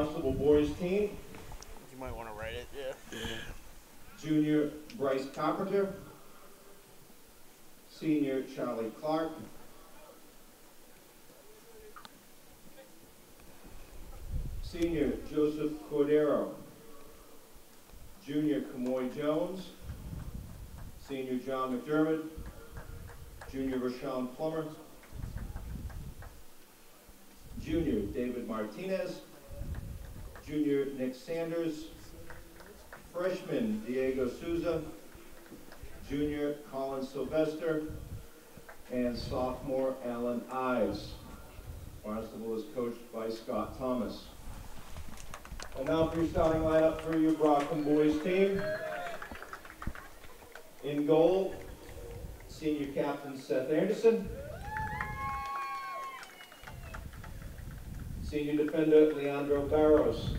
Barnstable boys team, You might want to write it, yeah. junior Bryce Carpenter, senior Charlie Clark, senior Joseph Cordero, junior Kamoy Jones, senior John McDermott, junior Rashawn Plummer, junior David Martinez, junior Nick Sanders, freshman Diego Souza, junior Colin Sylvester, and sophomore Alan Ives. Barnstable is coached by Scott Thomas. And now for your starting lineup for your Brockton boys team. In goal, senior captain Seth Anderson. Senior defender Leandro Barros.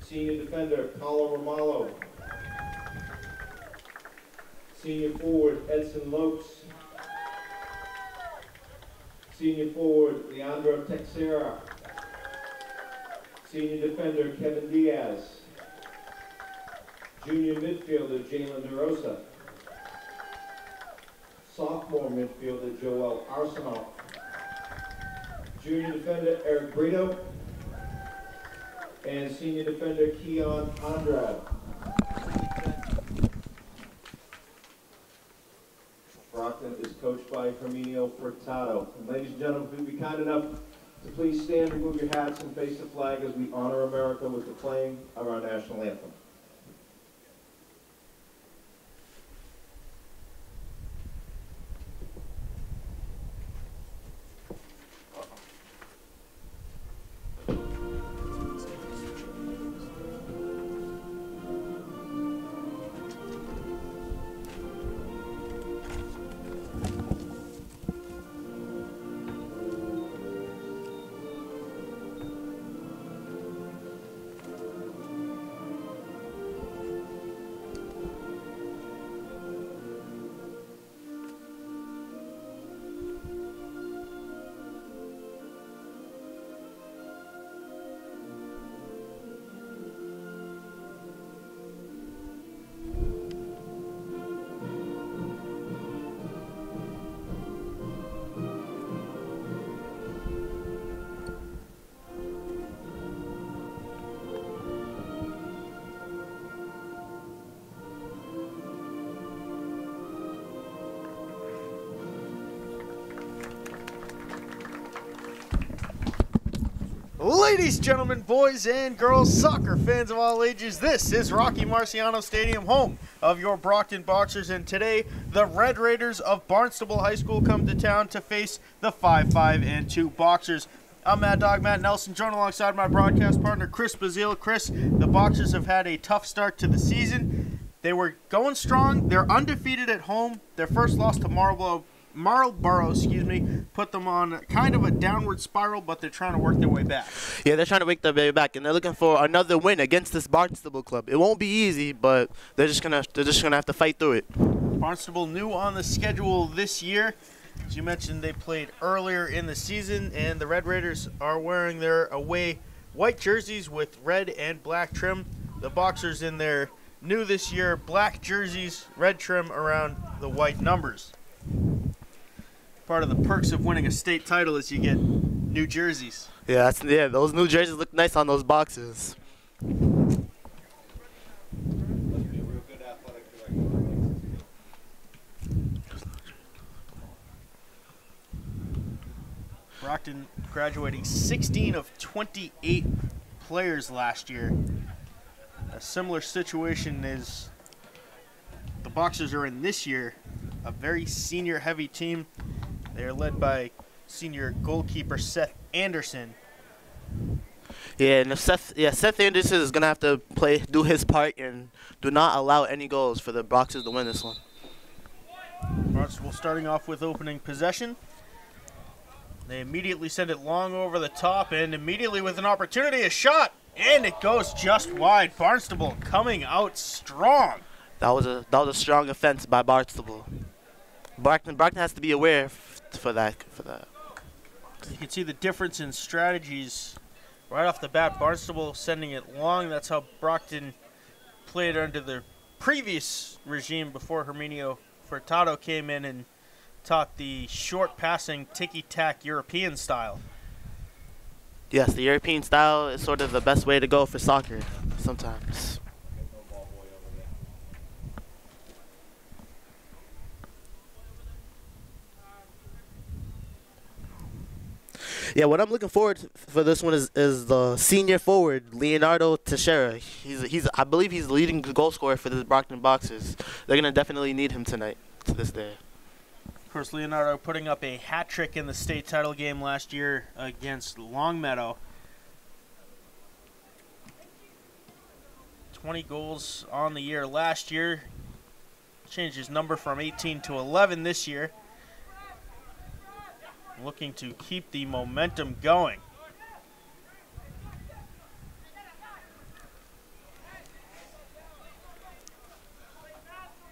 Senior defender Paulo Romalo. Senior forward Edson Lopes. Senior forward Leandro Teixeira. Senior defender Kevin Diaz. Junior midfielder Jalen DeRosa. Sophomore midfielder Joel Arsenal. Junior defender Eric Brito. And senior defender Keon Andrade. Brockton is coached by Herminio Furtado. And ladies and gentlemen, if you'd be kind enough to please stand, remove your hats, and face the flag as we honor America with the playing of our national anthem. Ladies, gentlemen, boys, and girls, soccer fans of all ages, this is Rocky Marciano Stadium, home of your Brockton Boxers. And today, the Red Raiders of Barnstable High School come to town to face the 5 5 and 2 Boxers. I'm Mad Dog Matt Nelson, joined alongside my broadcast partner, Chris Bazile. Chris, the Boxers have had a tough start to the season. They were going strong. They're undefeated at home. Their first loss to Marlborough, Marlborough, excuse me, put them on kind of a downward spiral, but they're trying to work their way back. Yeah, they're trying to work their way back, and they're looking for another win against this Barnstable club. It won't be easy, but they're just gonna they're just gonna have to fight through it. Barnstable new on the schedule this year. As you mentioned, they played earlier in the season, and the Red Raiders are wearing their away white jerseys with red and black trim. The Boxers in their new this year black jerseys, red trim around the white numbers. Part of the perks of winning a state title is you get new jerseys. Yeah, that's yeah. Those new jerseys look nice on those boxes. Brockton graduating 16 of 28 players last year. A similar situation is the Boxers are in this year, a very senior heavy team. They are led by senior goalkeeper Seth Anderson. Yeah, and Seth yeah Seth Anderson is gonna have to play do his part and do not allow any goals for the Boxers to win this one. Barnstable starting off with opening possession. They immediately send it long over the top, and immediately with an opportunity, a shot, and it goes just wide. Barnstable coming out strong. That was a that was a strong offense by Barnstable. Brockton Brockton has to be aware for that for that. You can see the difference in strategies right off the bat. Barnstable sending it long. That's how Brockton played under the previous regime before Herminio Furtado came in and taught the short passing tiki taka European style. Yes, the European style is sort of the best way to go for soccer sometimes. Yeah, what I'm looking forward to for this one is, is the senior forward Leonardo Teixeira. He's he's I believe he's the leading goal scorer for the Brockton Boxers. They're gonna definitely need him tonight to this day. Of course, Leonardo putting up a hat trick in the state title game last year against Longmeadow. 20 goals on the year last year. Changed his number from 18 to 11 this year. Looking to keep the momentum going.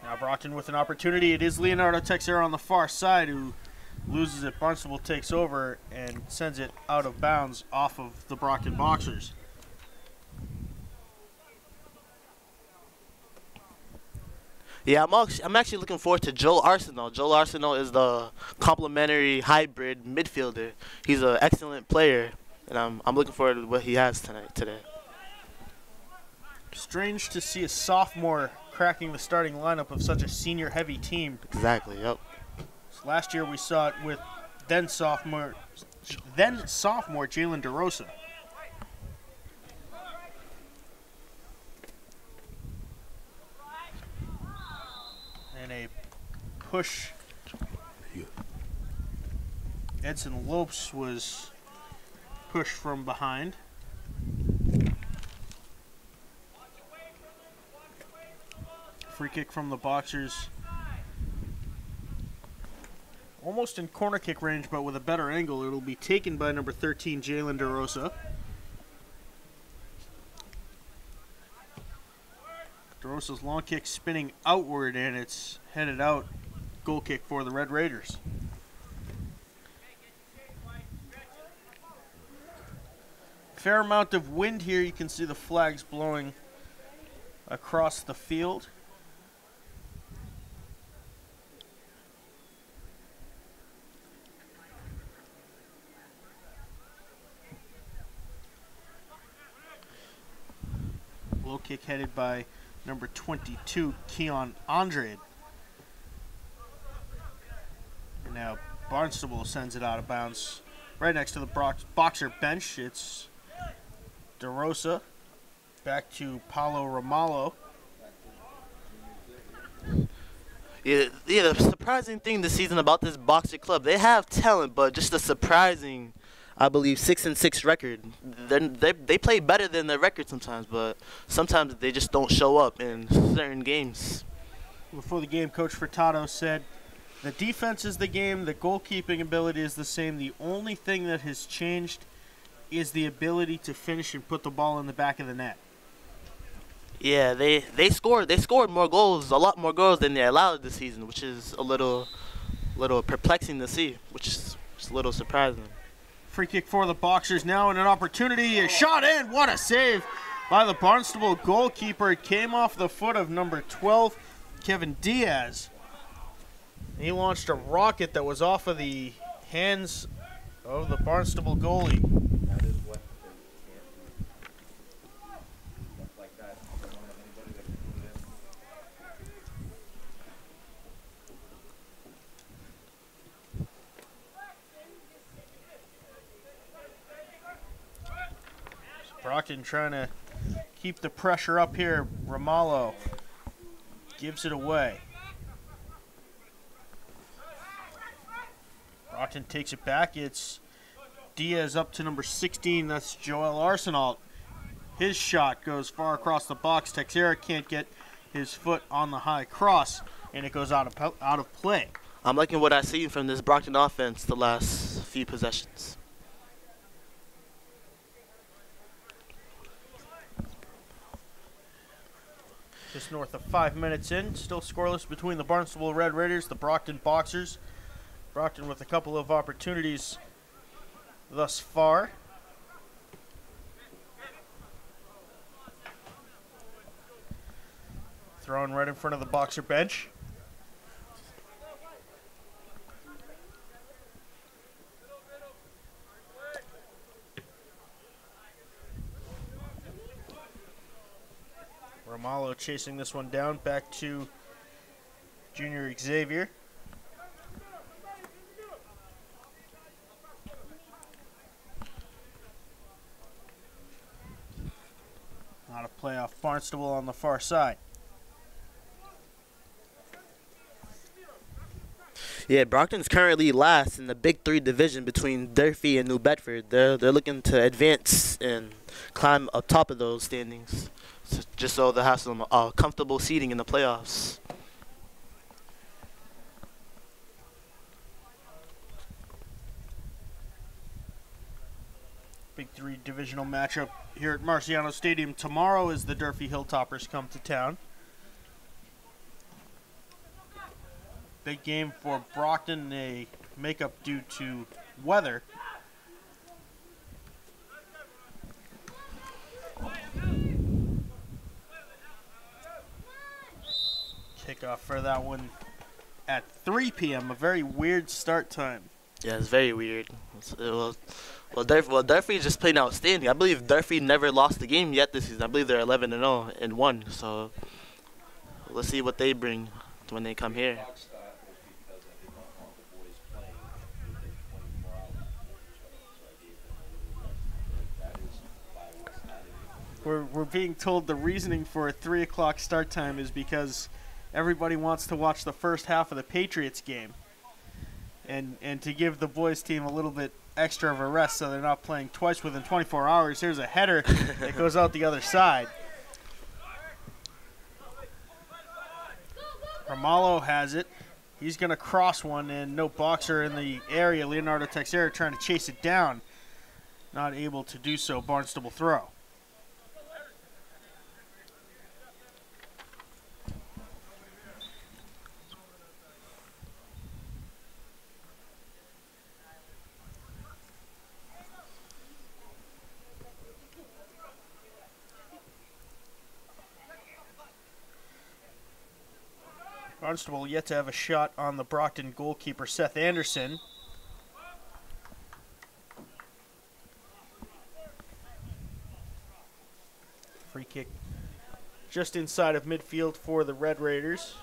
Now Brockton with an opportunity. It is Leonardo Teixeira on the far side who loses it. Barnstable takes over and sends it out of bounds off of the Brockton Boxers. Yeah, I'm actually, I'm actually looking forward to Joel Arsenal. Joel Arsenal is the complementary hybrid midfielder. He's an excellent player, and I'm I'm looking forward to what he has tonight today. Strange to see a sophomore cracking the starting lineup of such a senior heavy team. Exactly. Yep. Last year we saw it with then sophomore then sophomore Jalen DeRosa. And a push. Edson Lopes was pushed from behind. Free kick from the Boxers. Almost in corner kick range, but with a better angle. It'll be taken by number 13, Jalen DeRosa. DeRosa's long kick spinning outward, and it's headed out. Goal kick for the Red Raiders. Fair amount of wind here. You can see the flags blowing across the field. Low kick headed by number 22, Keon Andrade. And now Barnstable sends it out of bounds right next to the box- boxer bench. It's DeRosa back to Paulo Ramallo. Yeah, yeah. The surprising thing this season about this boxer club, they have talent, but just a surprising, I believe, six and six record. They're, they they play better than their record sometimes, but sometimes they just don't show up in certain games. Before the game, Coach Furtado said, The defense is the game, the goalkeeping ability is the same. The only thing that has changed is the ability to finish and put the ball in the back of the net. Yeah, they they scored they scored more goals, a lot more goals than they allowed this season, which is a little little perplexing to see, which is just a little surprising. Free kick for the Boxers now, and an opportunity. A shot in. What a save by the Barnstable goalkeeper. It came off the foot of number 12, Kevin Diaz. He launched a rocket that was off of the hands of the Barnstable goalie. That is what they can't do. Stuff like that. They don't have anybody that can put it in. Brockton trying to keep the pressure up here. Romalo gives it away. Brockton takes it back. It's Diaz up to number 16. That's Joel Arsenal. His shot goes far across the box. Teixeira can't get his foot on the high cross, and it goes out of out of play. I'm liking what I've seen from this Brockton offense the last few possessions. Just north of five minutes in, still scoreless between the Barnstable Red Raiders, the Brockton Boxers. Brockton with a couple of opportunities thus far. Thrown right in front of the boxer bench. Romalo chasing this one down back to Junior Xavier. Not a playoff Barnstable on the far side. Yeah, Brockton's currently last in the Big Three division between Durfee and New Bedford. They're they're looking to advance and climb up top of those standings, so just so they have some uh, comfortable seating in the playoffs. Big three divisional matchup here at Marciano Stadium tomorrow as the Durfee Hilltoppers come to town. Big game for Brockton, a makeup due to weather. Kickoff for that one at 3 p.m., a very weird start time. Yeah, it's very weird. Was, uh, well, Durfee, well, Durfee just played outstanding. I believe Durfee never lost a game yet this season. I believe they're 11 and 0 and one. So let's see what they bring when they come here. Clock start was because I did not want the boys playing within 24 hours of each other, so I gave them a little rest. That is why we started. We're, we're being told the reasoning for a 3 o'clock start time is because everybody wants to watch the first half of the Patriots game. And, and to give the boys team a little bit extra of a rest so they're not playing twice within 24 hours, here's a header that goes out the other side. Romalo has it. He's going to cross one, and no boxer in the area. Leonardo Teixeira trying to chase it down. Not able to do so. Barnstable throw. Barnstable yet to have a shot on the Brockton goalkeeper, Seth Anderson. Free kick just inside of midfield for the Red Raiders.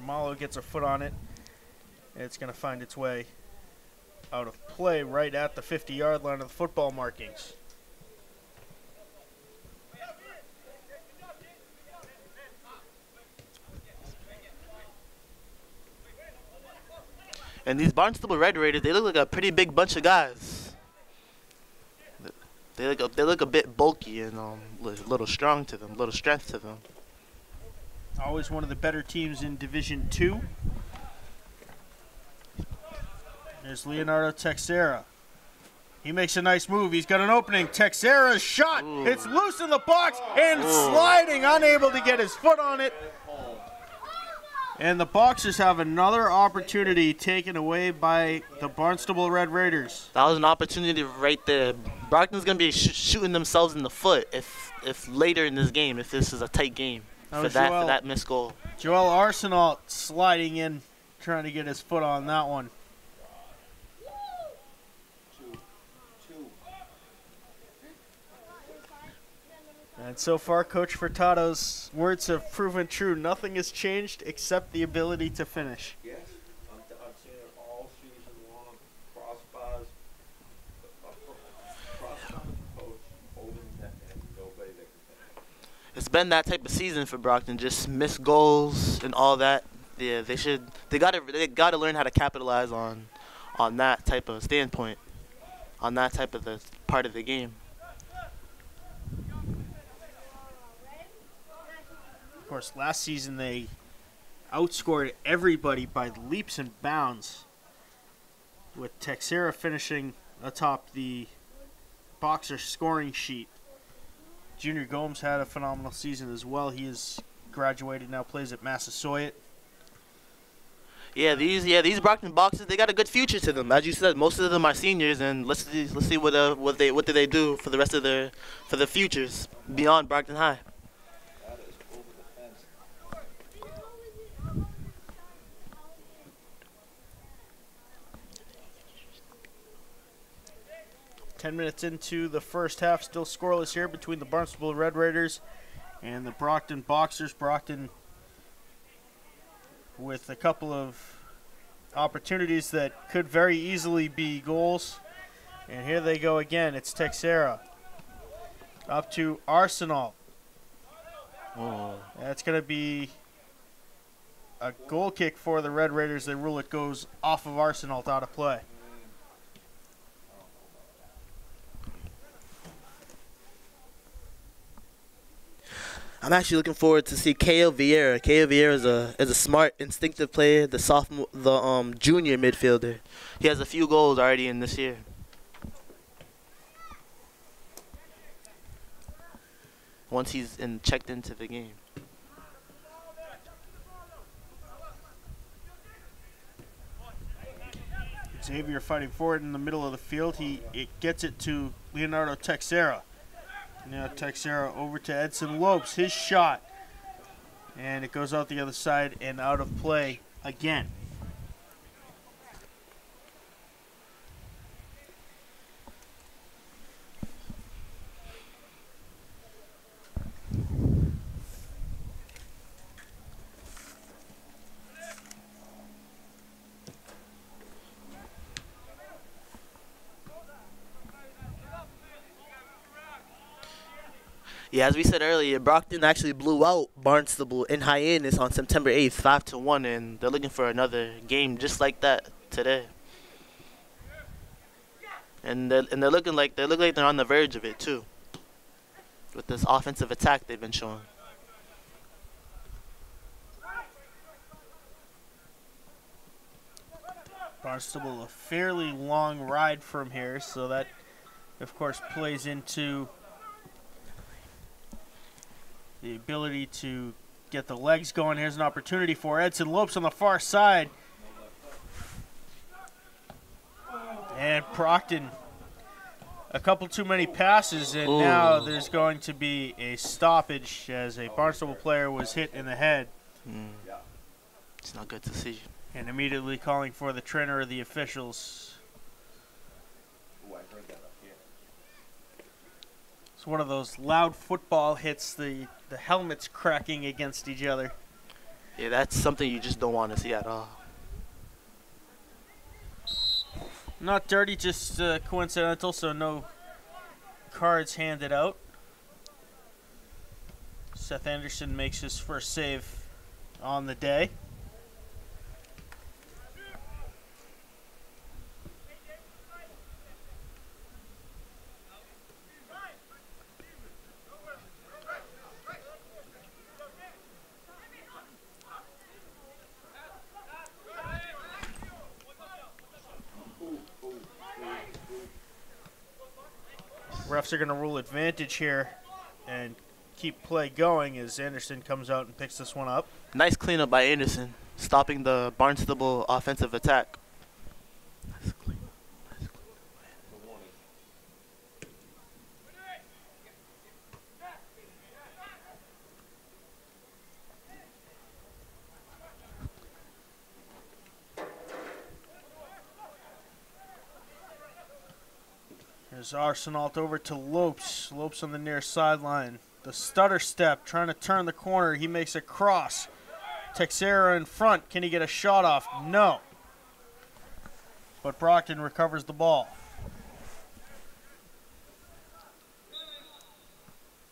Romalo gets a foot on it. And it's going to find its way out of play right at the 50 yard line of the football markings. And these Barnstable Red Raiders, they look like a pretty big bunch of guys. They look a, they look a bit bulky and um, a little strong to them, a little strength to them. Always one of the better teams in Division Two. There's Leonardo Teixeira. He makes a nice move. He's got an opening. Teixeira's shot. Ooh. It's loose in the box and Ooh. sliding, unable to get his foot on it. And the Boxers have another opportunity taken away by the Barnstable Red Raiders. That was an opportunity right there. Brockton's gonna be sh- shooting themselves in the foot if if later in this game, if this is a tight game, That for that Joel. for that missed goal. Joel Arsenal sliding in, trying to get his foot on that one. And so far, Coach Furtado's words have proven true. Nothing has changed except the ability to finish. Yes, I'm, I've seen it all season long, crossbars, cross uh, coach, holding that, and nobody that can finish. It's been that type of season for Brockton, just missed goals and all that. Yeah, they should. They gotta. They gotta learn how to capitalize on, on that type of standpoint, on that type of the part of the game. Of course, last season they outscored everybody by leaps and bounds, with Teixeira finishing atop the boxer scoring sheet. Junior Gomes had a phenomenal season as well. He is graduated now, plays at Massasoit. Yeah, these yeah these Brockton boxers they got a good future to them. As you said, most of them are seniors, and let's see, let's see what uh, what they what do they do for the rest of their for the futures beyond Brockton High. 10 minutes into the first half, still scoreless here between the Barnstable Red Raiders and the Brockton Boxers. Brockton with a couple of opportunities that could very easily be goals. And here they go again. It's Teixeira. Up to Arsenal. Oh. That's going to be a goal kick for the Red Raiders. They rule it goes off of Arsenal out of play. I'm actually looking forward to see Kale Vieira. Kale Vieira is a is a smart, instinctive player. The sophomore, the um junior midfielder. He has a few goals already in this year. Once he's in checked into the game. Xavier fighting forward in the middle of the field. He it gets it to Leonardo Teixeira. Now Teixeira over to Edson Lopes. His shot. And it goes out the other side and out of play again. Yeah, as we said earlier, Brockton actually blew out Barnstable in Hyannis on September 8th, 5 to 1, and they're looking for another game just like that today. And they're, and they're looking like they look like they're on the verge of it too. With this offensive attack they've been showing. Barnstable a fairly long ride from here, so that of course plays into the ability to get the legs going. Here's an opportunity for Edson Lopes on the far side. And Brockton, a couple too many passes, and now there's going to be a stoppage as a Barnstable player was hit in the head, Mm. It's not good to see. and immediately calling for the trainer or the officials. Ooh, I heard that up here. It's one of those loud football hits, the, the helmets cracking against each other. Yeah, that's something you just don't want to see at all. Not dirty, just uh, coincidental, so no cards handed out. Seth Anderson makes his first save on the day. Are going to rule advantage here and keep play going as Anderson comes out and picks this one up. Nice cleanup by Anderson, stopping the Barnstable offensive attack. Nice clean. Nice clean. The warning. Arsenault over to Lopes. Lopes on the near sideline. The stutter step, trying to turn the corner. He makes a cross. Teixeira in front. Can he get a shot off? No. But Brockton recovers the ball.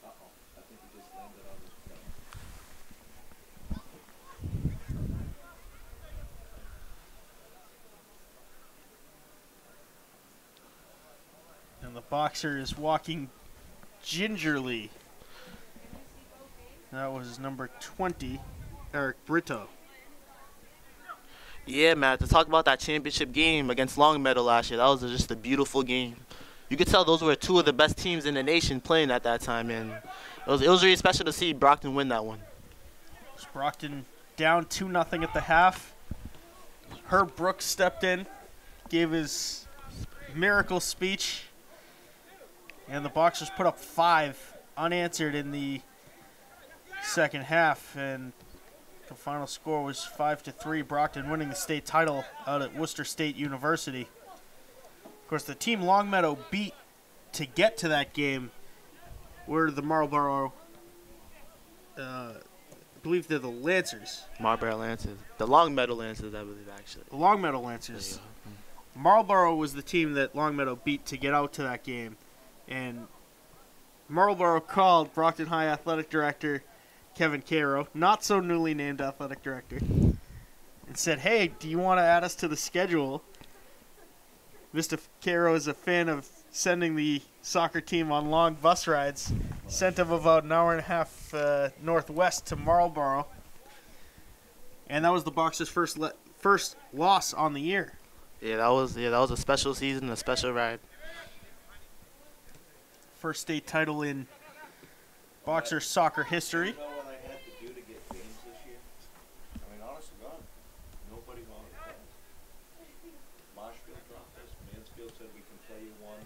Uh-oh. I think he just landed on his feet. And the boxer is walking gingerly. That was number 20, Eric Brito. Yeah, man. To talk about that championship game against Longmeadow last year, that was just a beautiful game. You could tell those were two of the best teams in the nation playing at that time, and it was it was really special to see Brockton win that one. Brockton down 2 nothing at the half. Herb Brooks stepped in, gave his miracle speech, and the Boxers put up five unanswered in the second half, and the final score was five to three. Brockton winning the state title out at Worcester State University. Of course, the team Longmeadow beat to get to that game were the Marlboro. Uh, I believe they're the Lancers. Marlboro Lancers. The Longmeadow Lancers, I believe, actually. The Longmeadow Lancers. Marlboro was the team that Longmeadow beat to get out to that game, and Marlboro called Brockton High athletic director Kevin Caro, not so newly named athletic director, and said, "Hey, do you want to add us to the schedule?" Mr. Caro is a fan of sending the soccer team on long bus rides. Sent them about an hour and a half uh, northwest to Marlboro, and that was the Boxers' first le- first loss on the year. Yeah, that was yeah, that was a special season, a special ride. First state title in boxer soccer history. You know what I had to do to get games this year? I mean, honest to God, nobody wanted to play. Marshfield dropped us, Mansfield said we can play you one,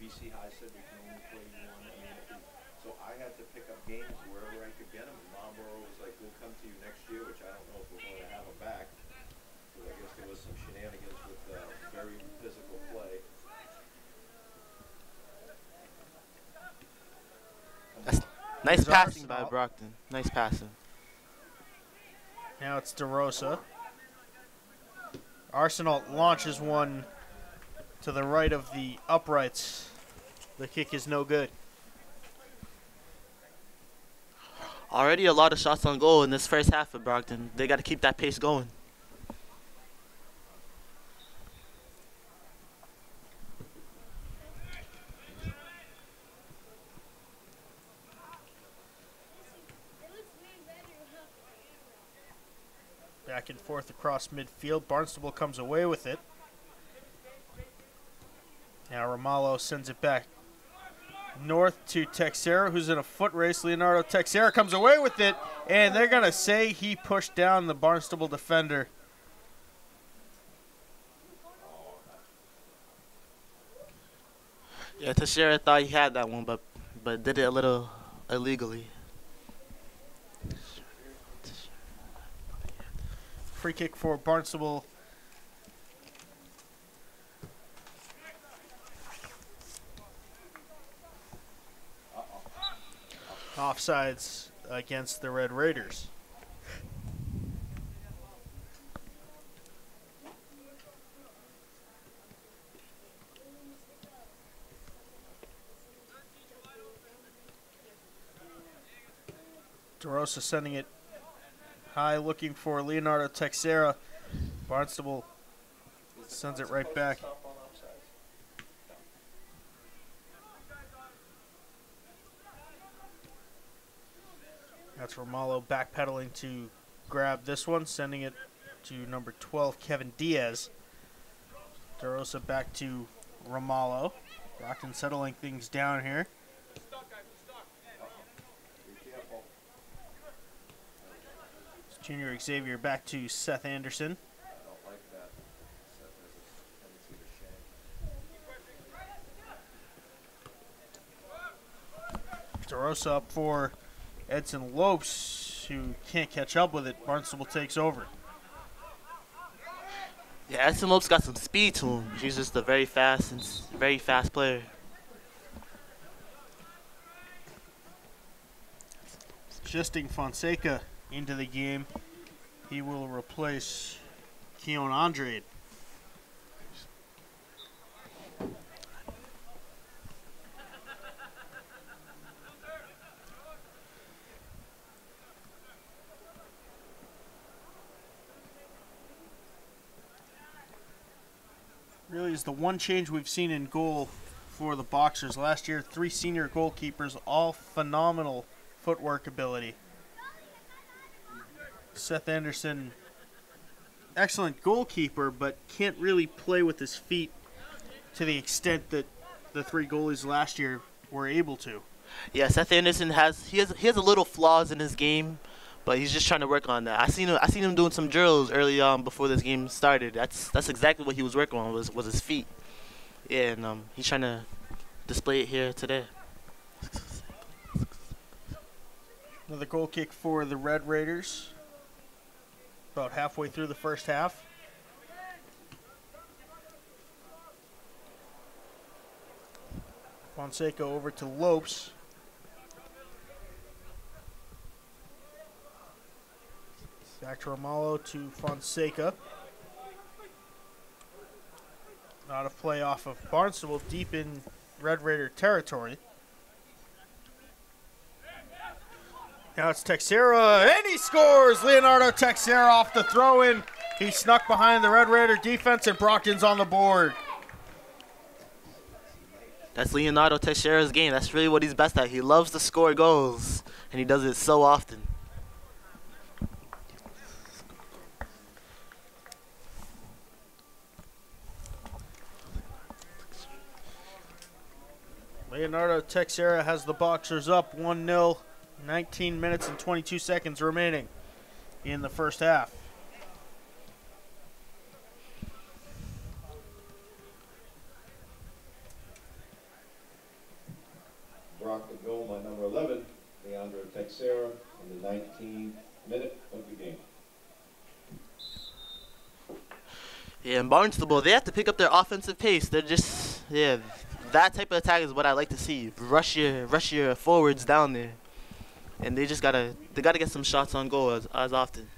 BC High said we can only play you one, I mean, if we, so I had to pick up games wherever I could get them, and Marlboro was like, we'll come to you next year, which I don't know if we're going to have them back. Cause I guess there was some shenanigans with, uh, very physical play. That's nice passing by Arsenal. Brockton. Nice passing. Now it's DeRosa. Arsenal launches one to the right of the uprights. The kick is no good. Already a lot of shots on goal in this first half of Brockton. They got to keep that pace going. And forth across midfield. Barnstable comes away with it. Now Romalo sends it back north to Teixeira, who's in a foot race. Leonardo Teixeira comes away with it, and they're going to say he pushed down the Barnstable defender. Yeah, Teixeira thought he had that one, but but did it a little illegally. Free kick for Barnstable. Offsides against the Red Raiders. DeRosa sending it high, looking for Leonardo Teixeira. Barnstable sends it right back. That's Romalo backpedaling to grab this one, sending it to number 12, Kevin Diaz. DeRosa back to Romalo. Brockton settling things down here. Be careful. Junior Xavier back to Seth Anderson. I like. Seth has a tendency to shank. DeRosa up for Edson Lopes, who can't catch up with it. Barnstable takes over. Yeah, Edson Lopes got some speed to him. He's just a very fast and very fast player. Justin Fonseca into the game. He will replace Keon Andrade. Really is the one change we've seen in goal for the Boxers. Last year, three senior goalkeepers, all phenomenal footwork ability. Seth Anderson, excellent goalkeeper, but can't really play with his feet to the extent that the three goalies last year were able to. Yeah, Seth Anderson has he has he has a little flaws in his game, But he's just trying to work on that. I seen him. I seen him doing some drills early on before this game started. That's that's exactly what he was working on was was his feet. Yeah, and um, he's trying to display it here today. Another goal kick for the Red Raiders. About halfway through the first half. Fonseca over to Lopes. Back to Romalo to Fonseca. Not a play off of Barnstable deep in Red Raider territory. Now it's Teixeira, and he scores! Leonardo Teixeira off the throw in. He snuck behind the Red Raider defense, and Brockton's on the board. That's Leonardo Teixeira's game. That's really what he's best at. He loves to score goals, and he does it so often. Leonardo Teixeira has the Boxers up 1 0, 19 minutes and 22 seconds remaining in the first half. Brockton goal by number 11, Leandro Teixeira, in the 19th minute of the game. Yeah, and Barnstable, they have to pick up their offensive pace. They're just, yeah, that type of attack is what I like to see. Rush your, rush your forwards down there, and they just gotta, they gotta get some shots on goal as, as often.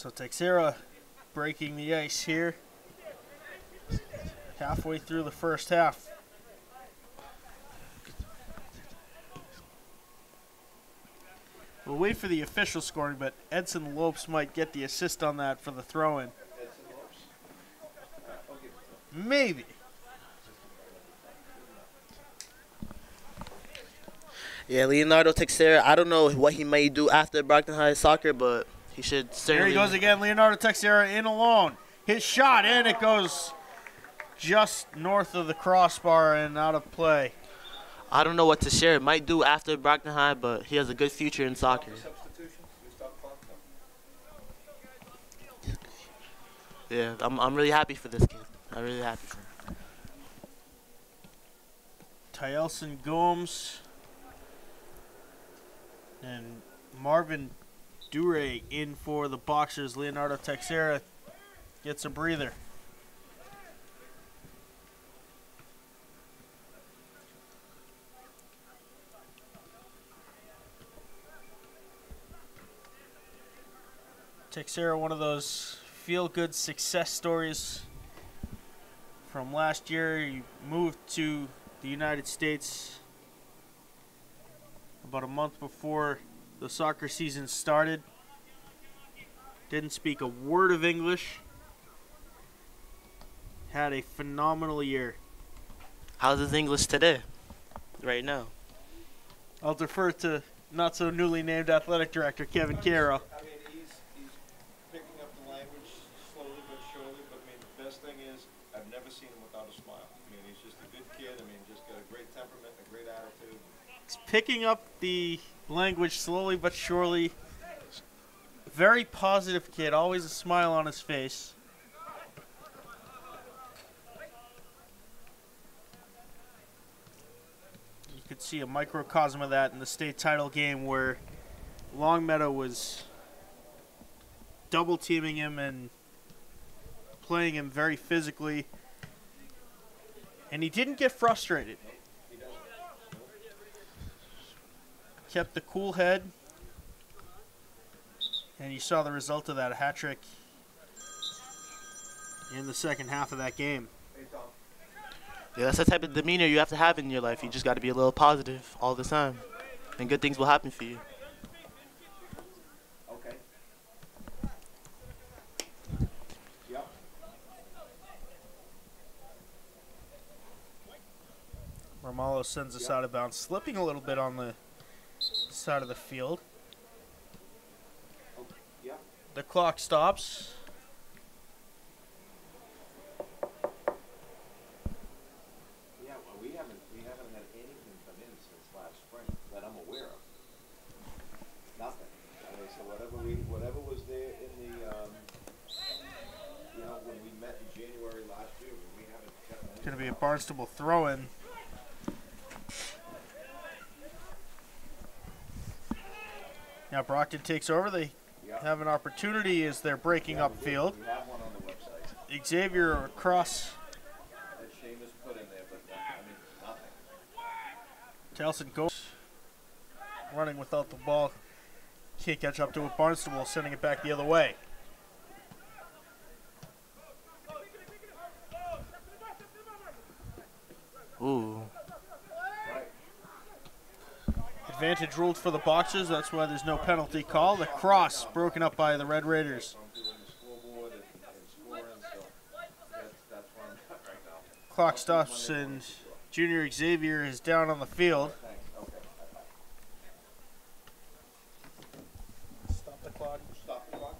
So Teixeira breaking the ice here. Halfway through the first half. We'll wait for the official scoring, but Edson Lopes might get the assist on that for the throw in. Edson Lopes. Okay. Maybe. Yeah, Leonardo Teixeira. I don't know what he may do after Brockton High soccer, but he should There certainly. he goes again, Leonardo Teixeira in alone. His shot, and it goes just north of the crossbar and out of play. I don't know what Teixeira might do after Brockton High, but he has a good future in soccer. Yeah, I'm, I'm really happy for this kid. I'm really happy for him. Tyelson Gomes and Marvin Dure in for the Boxers. Leonardo Teixeira gets a breather. Teixeira, one of those feel-good success stories from last year. He moved to the United States about a month before the soccer season started. Didn't speak a word of English. Had a phenomenal year. How's his English today? Right now. I'll defer to not so newly named athletic director Kevin Caro. I mean, he's he's picking up the language slowly but surely. But I mean, the best thing is I've never seen him without a smile. I mean, he's just a good kid. I mean, just got a great temperament, a great attitude. He's picking up the language slowly but surely. Very positive kid, always a smile on his face. You could see a microcosm of that in the state title game where Longmeadow was double teaming him and playing him very physically. And he didn't get frustrated. kept the cool head. And you saw the result of that hat trick in the second half of that game. Yeah, that's the type of demeanor you have to have in your life. You just got to be a little positive all the time, and good things will happen for you. Marmalo sends us out of bounds, slipping a little bit on the side of the field. The clock stops. Yeah, well, we haven't, we haven't had anything come in since last spring that I'm aware of. Nothing. I mean, so whatever we, whatever was there in the, um, you know, when we met in January last year, we haven't gotten anything. Going to be a Barnstable throw in. Now Brockton takes over. They Yeah. have an opportunity as they're breaking Yeah, up field. We have one on the Xavier across that Seamus put in there, but, I mean, nothing. Telson goes running without the ball. Can't catch up to it. Barnstable sending it back the other way. Ooh. Right. Advantage ruled for the Boxers. That's why there's no penalty call. The cross broken up by the Red Raiders. I'm doing the scoreboard and, and scoring, so that's, that's where I'm at right now. Clock stops and Junior Xavier is down on the field. Stop the clock. Stop the clock.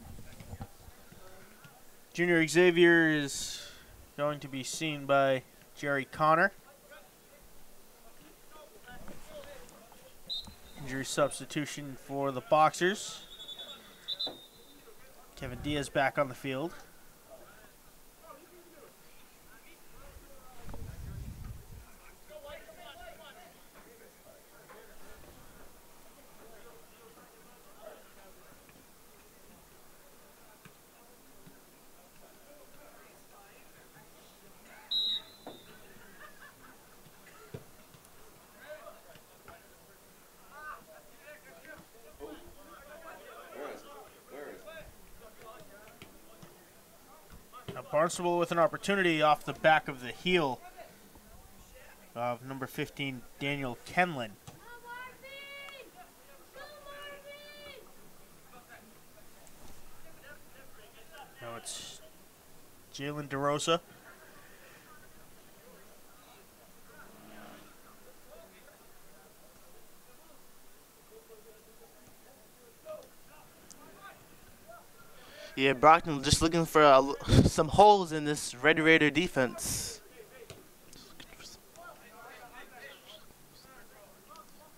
Junior Xavier is going to be seen by Jerry Connor. Injury substitution for the Boxers. Kevin Diaz back on the field. Barnstable with an opportunity off the back of the heel of number 15, Daniel Kenlin. Now it's Jalen DeRosa. Yeah, Brockton just looking for uh, some holes in this Red Raider defense.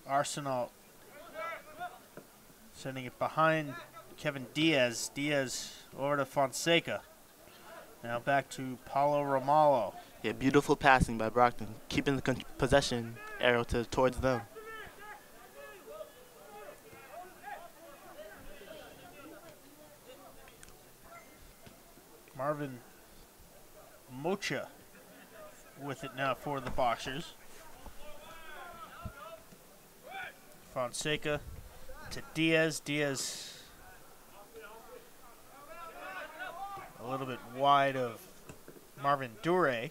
Arsenal sending it behind Kevin Diaz. Diaz over to Fonseca. Now back to Paulo Romalo. Yeah, beautiful passing by Brockton, keeping the con- possession arrow to towards them. Mocha with it now for the Boxers. Fonseca to Diaz. Diaz a little bit wide of Marvin Dure.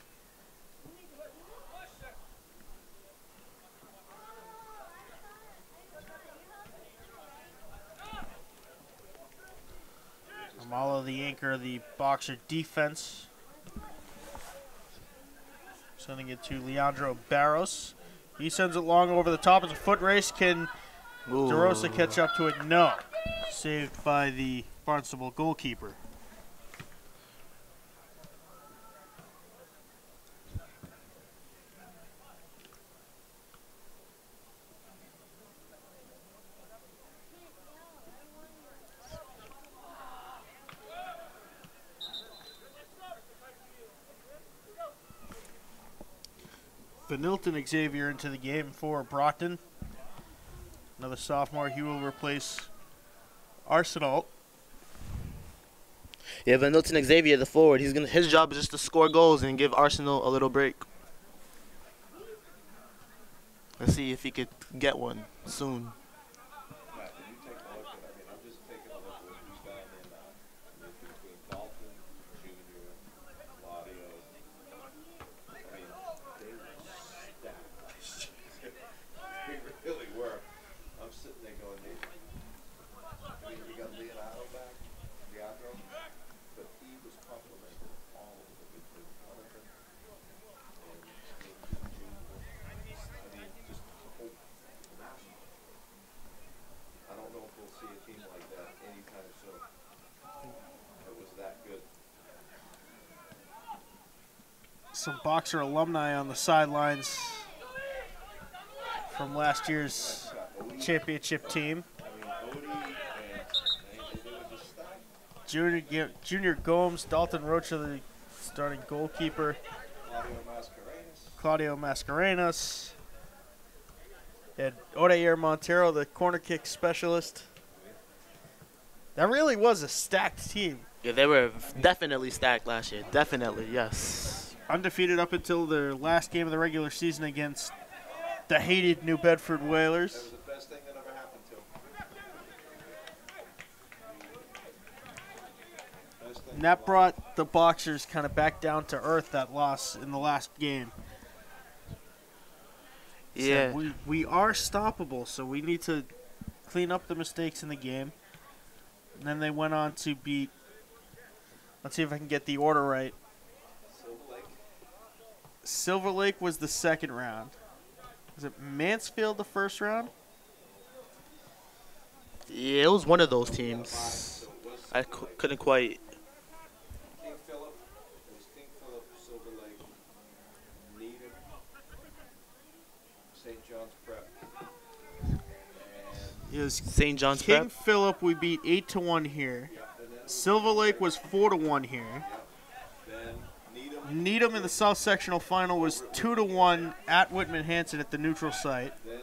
Amalo, the anchor of the boxer defense. Sending it to Leandro Barros. He sends it long over the top. It's a foot race. Can. DeRosa catch up to it? No. Saved by the Barnstable goalkeeper. Vanilton Xavier into the game for Brockton. Another sophomore. He will replace Arsenal. Yeah, but Milton Xavier, the forward, he's gonna his job is just to score goals and give Arsenal a little break. Let's see if he could get one soon. Matt, can you take a look at, I mean, I'm just taking a look at who's down in, uh, in between Dalton, Junior, Claudio. I mean, they were stacked last year. They really were. I'm sitting there going, they, I mean, you got Leonardo back, Leandro, but he was complimented all over between Jonathan and Junior. I mean, just the whole national. Some boxer alumni on the sidelines from last year's championship team. Junior Junior Gomes, Dalton Rocha, the starting goalkeeper, Claudio Mascarenas. And Odair Montero, the corner kick specialist. That really was a stacked team. Yeah, they were definitely stacked last year. Definitely, yes. Undefeated up until their last game of the regular season against the hated New Bedford Whalers. was the best thing that ever happened to him. Best thing And that brought the Boxers kind of back down to earth that loss in the last game. Said, Yeah. we, we are stoppable, so we need to clean up the mistakes in the game. And then they went on to beat. Let's see if I can get the order right. Silver Lake. Was the second round. Was it Mansfield the first round? Yeah, it was one of those teams. So it was I couldn't quite. King Philip. It was Silver Lake, Needham, St. John's Prep. And St. John's King Prep. Philip. We beat eight to one here. yeah, and then, Silver Lake was four to one here. Then Needham, Needham in the South Sectional Final was two to one at Whitman Hanson at the neutral site. then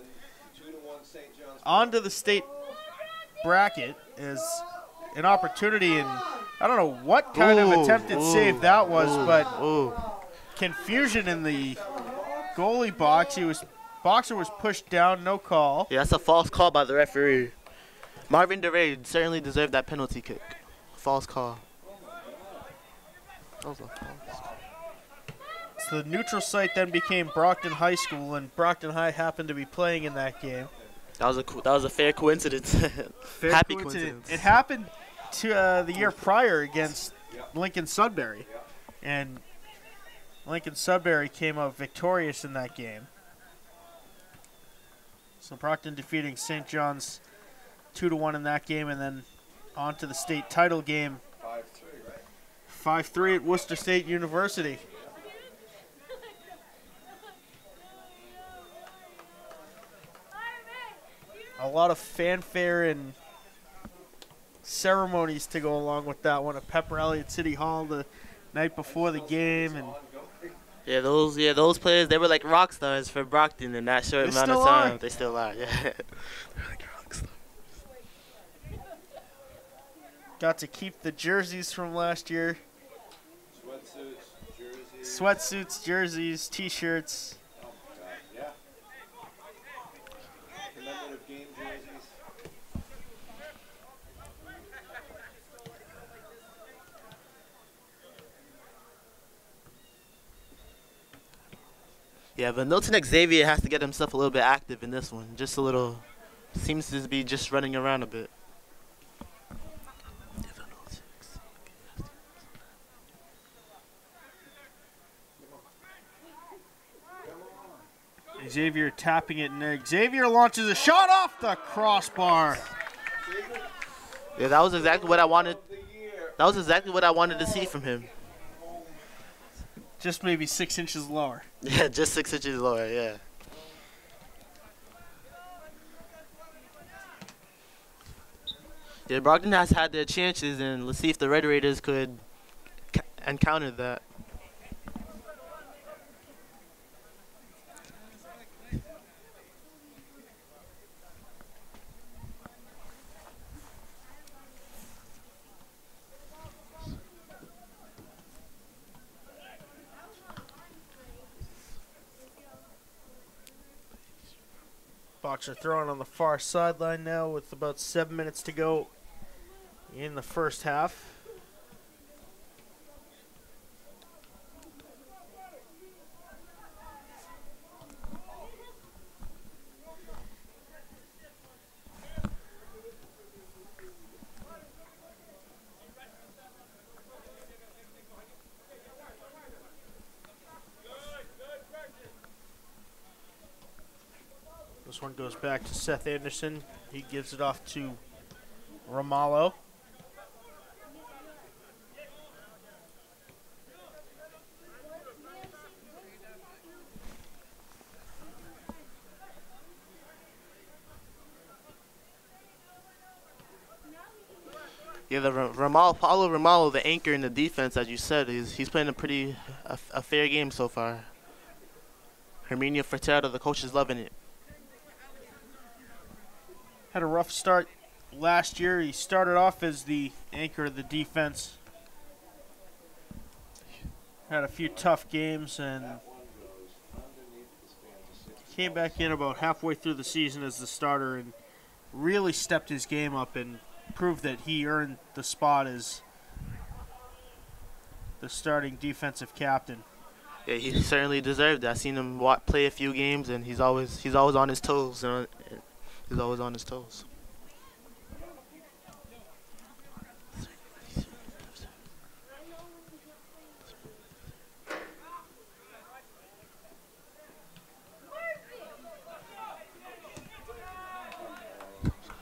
two to one St. John's. On to the state bracket is an opportunity, and I don't know what kind of attempted ooh, save that was, ooh, but ooh. confusion in the goalie box. He was boxer was pushed down, no call. Yeah, that's a false call by the referee. Marvin DeRay certainly deserved that penalty kick. False call. That was a false. So the neutral site then became Brockton High School, and Brockton High happened to be playing in that game. That was a co- that was a fair coincidence. Fair Happy coincidence. coincidence. It happened to uh, the year prior against Lincoln Sudbury, and Lincoln Sudbury came out victorious in that game. So Brockton defeating St. John's two to one in that game, and then on to the state title game, Five three, right? five three at Worcester State University. Lot of fanfare and ceremonies to go along with that one. A pep rally at City Hall the night before the game, and yeah, those yeah those players they were like rock stars for Brockton in that short amount of time. are. They still are. Yeah. They're like rock stars. got to keep the jerseys from last year. Sweatsuits, jerseys. Sweatsuits, jerseys, T-shirts. Oh my God, yeah. Commemorative game jerseys. Yeah, but Milton Xavier has to get himself a little bit active in this one. Just a little. Seems to be just running around a bit. Xavier tapping it in there. Xavier launches a shot off the crossbar. Yeah, that was exactly what I wanted. That was exactly what I wanted to see from him. Just maybe six inches lower. Yeah, just six inches lower. Yeah. Yeah, Brockton has had their chances, and let's see if the Red Raiders could ca- encounter that. Boxer throwing on the far sideline now with about seven minutes to go in the first half. one goes back to Seth Anderson. He gives it off to Romalo. Yeah, the Romalo, Paulo Romalo, the anchor in the defense, as you said, he's, he's playing a pretty a, a fair game so far. Herminia Fratera, the coach is loving it. Had a rough start last year. He started off as the anchor of the defense. Had a few tough games and came back in about halfway through the season as the starter and really stepped his game up and proved that he earned the spot as the starting defensive captain. Yeah, he certainly deserved it. I've seen him play a few games, and he's always he's always on his toes. He's always on his toes.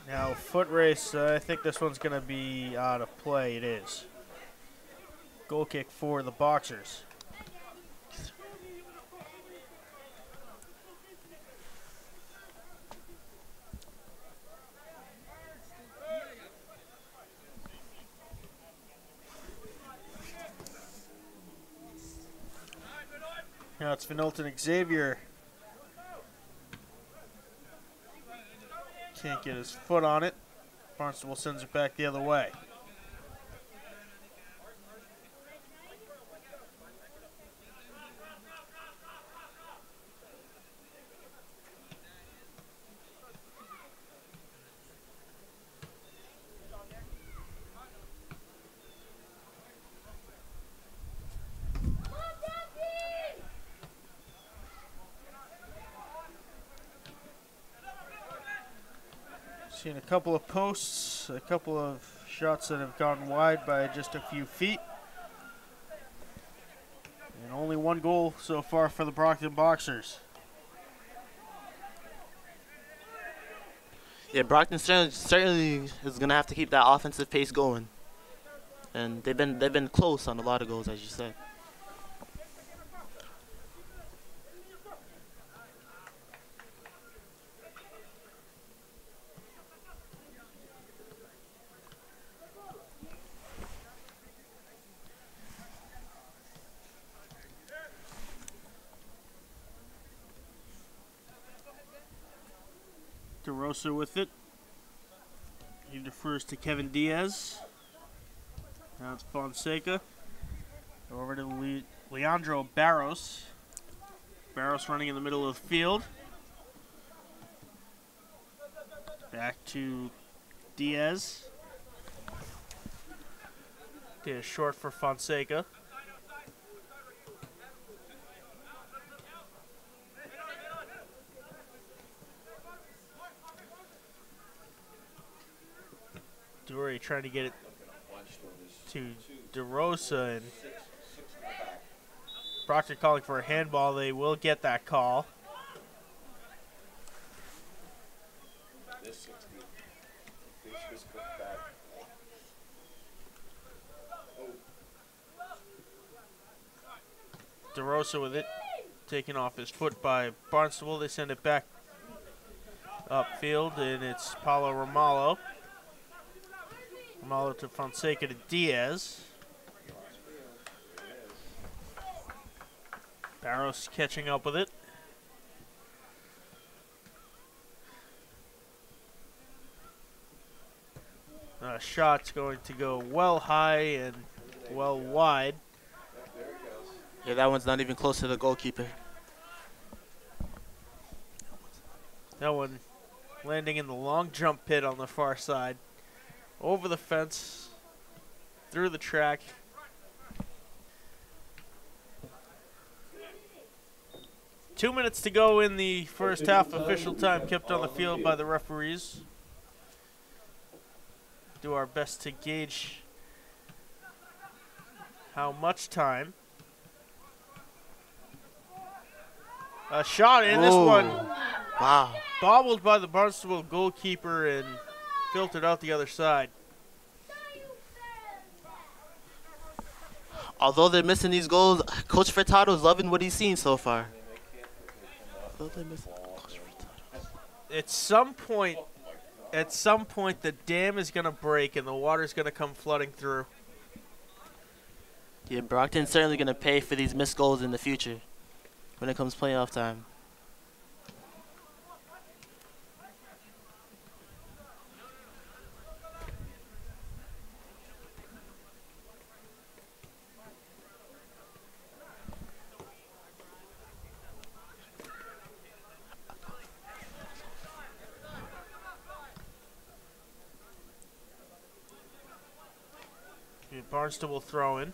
Now, foot race, uh, I think this one's going to be out of play. It is. Goal kick for the Boxers. Now it's Vanilton Xavier. Can't get his foot on it. Barnstable sends it back the other way. Couple of posts, a couple of shots that have gone wide by just a few feet. And only one goal so far for the Brockton Boxers. Yeah, Brockton certainly, is gonna have to keep that offensive pace going, and they've been they've been close on a lot of goals, as you said. DeRosa with it. He defers to Kevin Diaz. Now it's Fonseca. Over to Le- Leandro Barros. Barros running in the middle of the field. Back to Diaz. Diaz short for Fonseca. Trying to get it to DeRosa and Proctor calling for a handball. They will get that call. DeRosa with it, taken off his foot by Barnstable. They send it back upfield, and it's Paulo Ramallo. Ramallo to Fonseca to Diaz. Barros catching up with it. Uh, shot's going to go well high and well wide. Yeah, that one's not even close to the goalkeeper. That one landing in the long jump pit on the far side. Over the fence, through the track. Two minutes to go in the first half. Official time kept on the field by the referees. Do our best to gauge how much time. A shot in this one. Wow. bobbled by the Barnstable goalkeeper and filtered out the other side. Although they're missing these goals, Coach Furtado's loving what he's seen so far. Although they're missing Coach Furtado. At some point, at some point the dam is going to break and the water's going to come flooding through. Yeah, Brockton's certainly going to pay for these missed goals in the future when it comes playoff time. Okay, Barnstable throw in.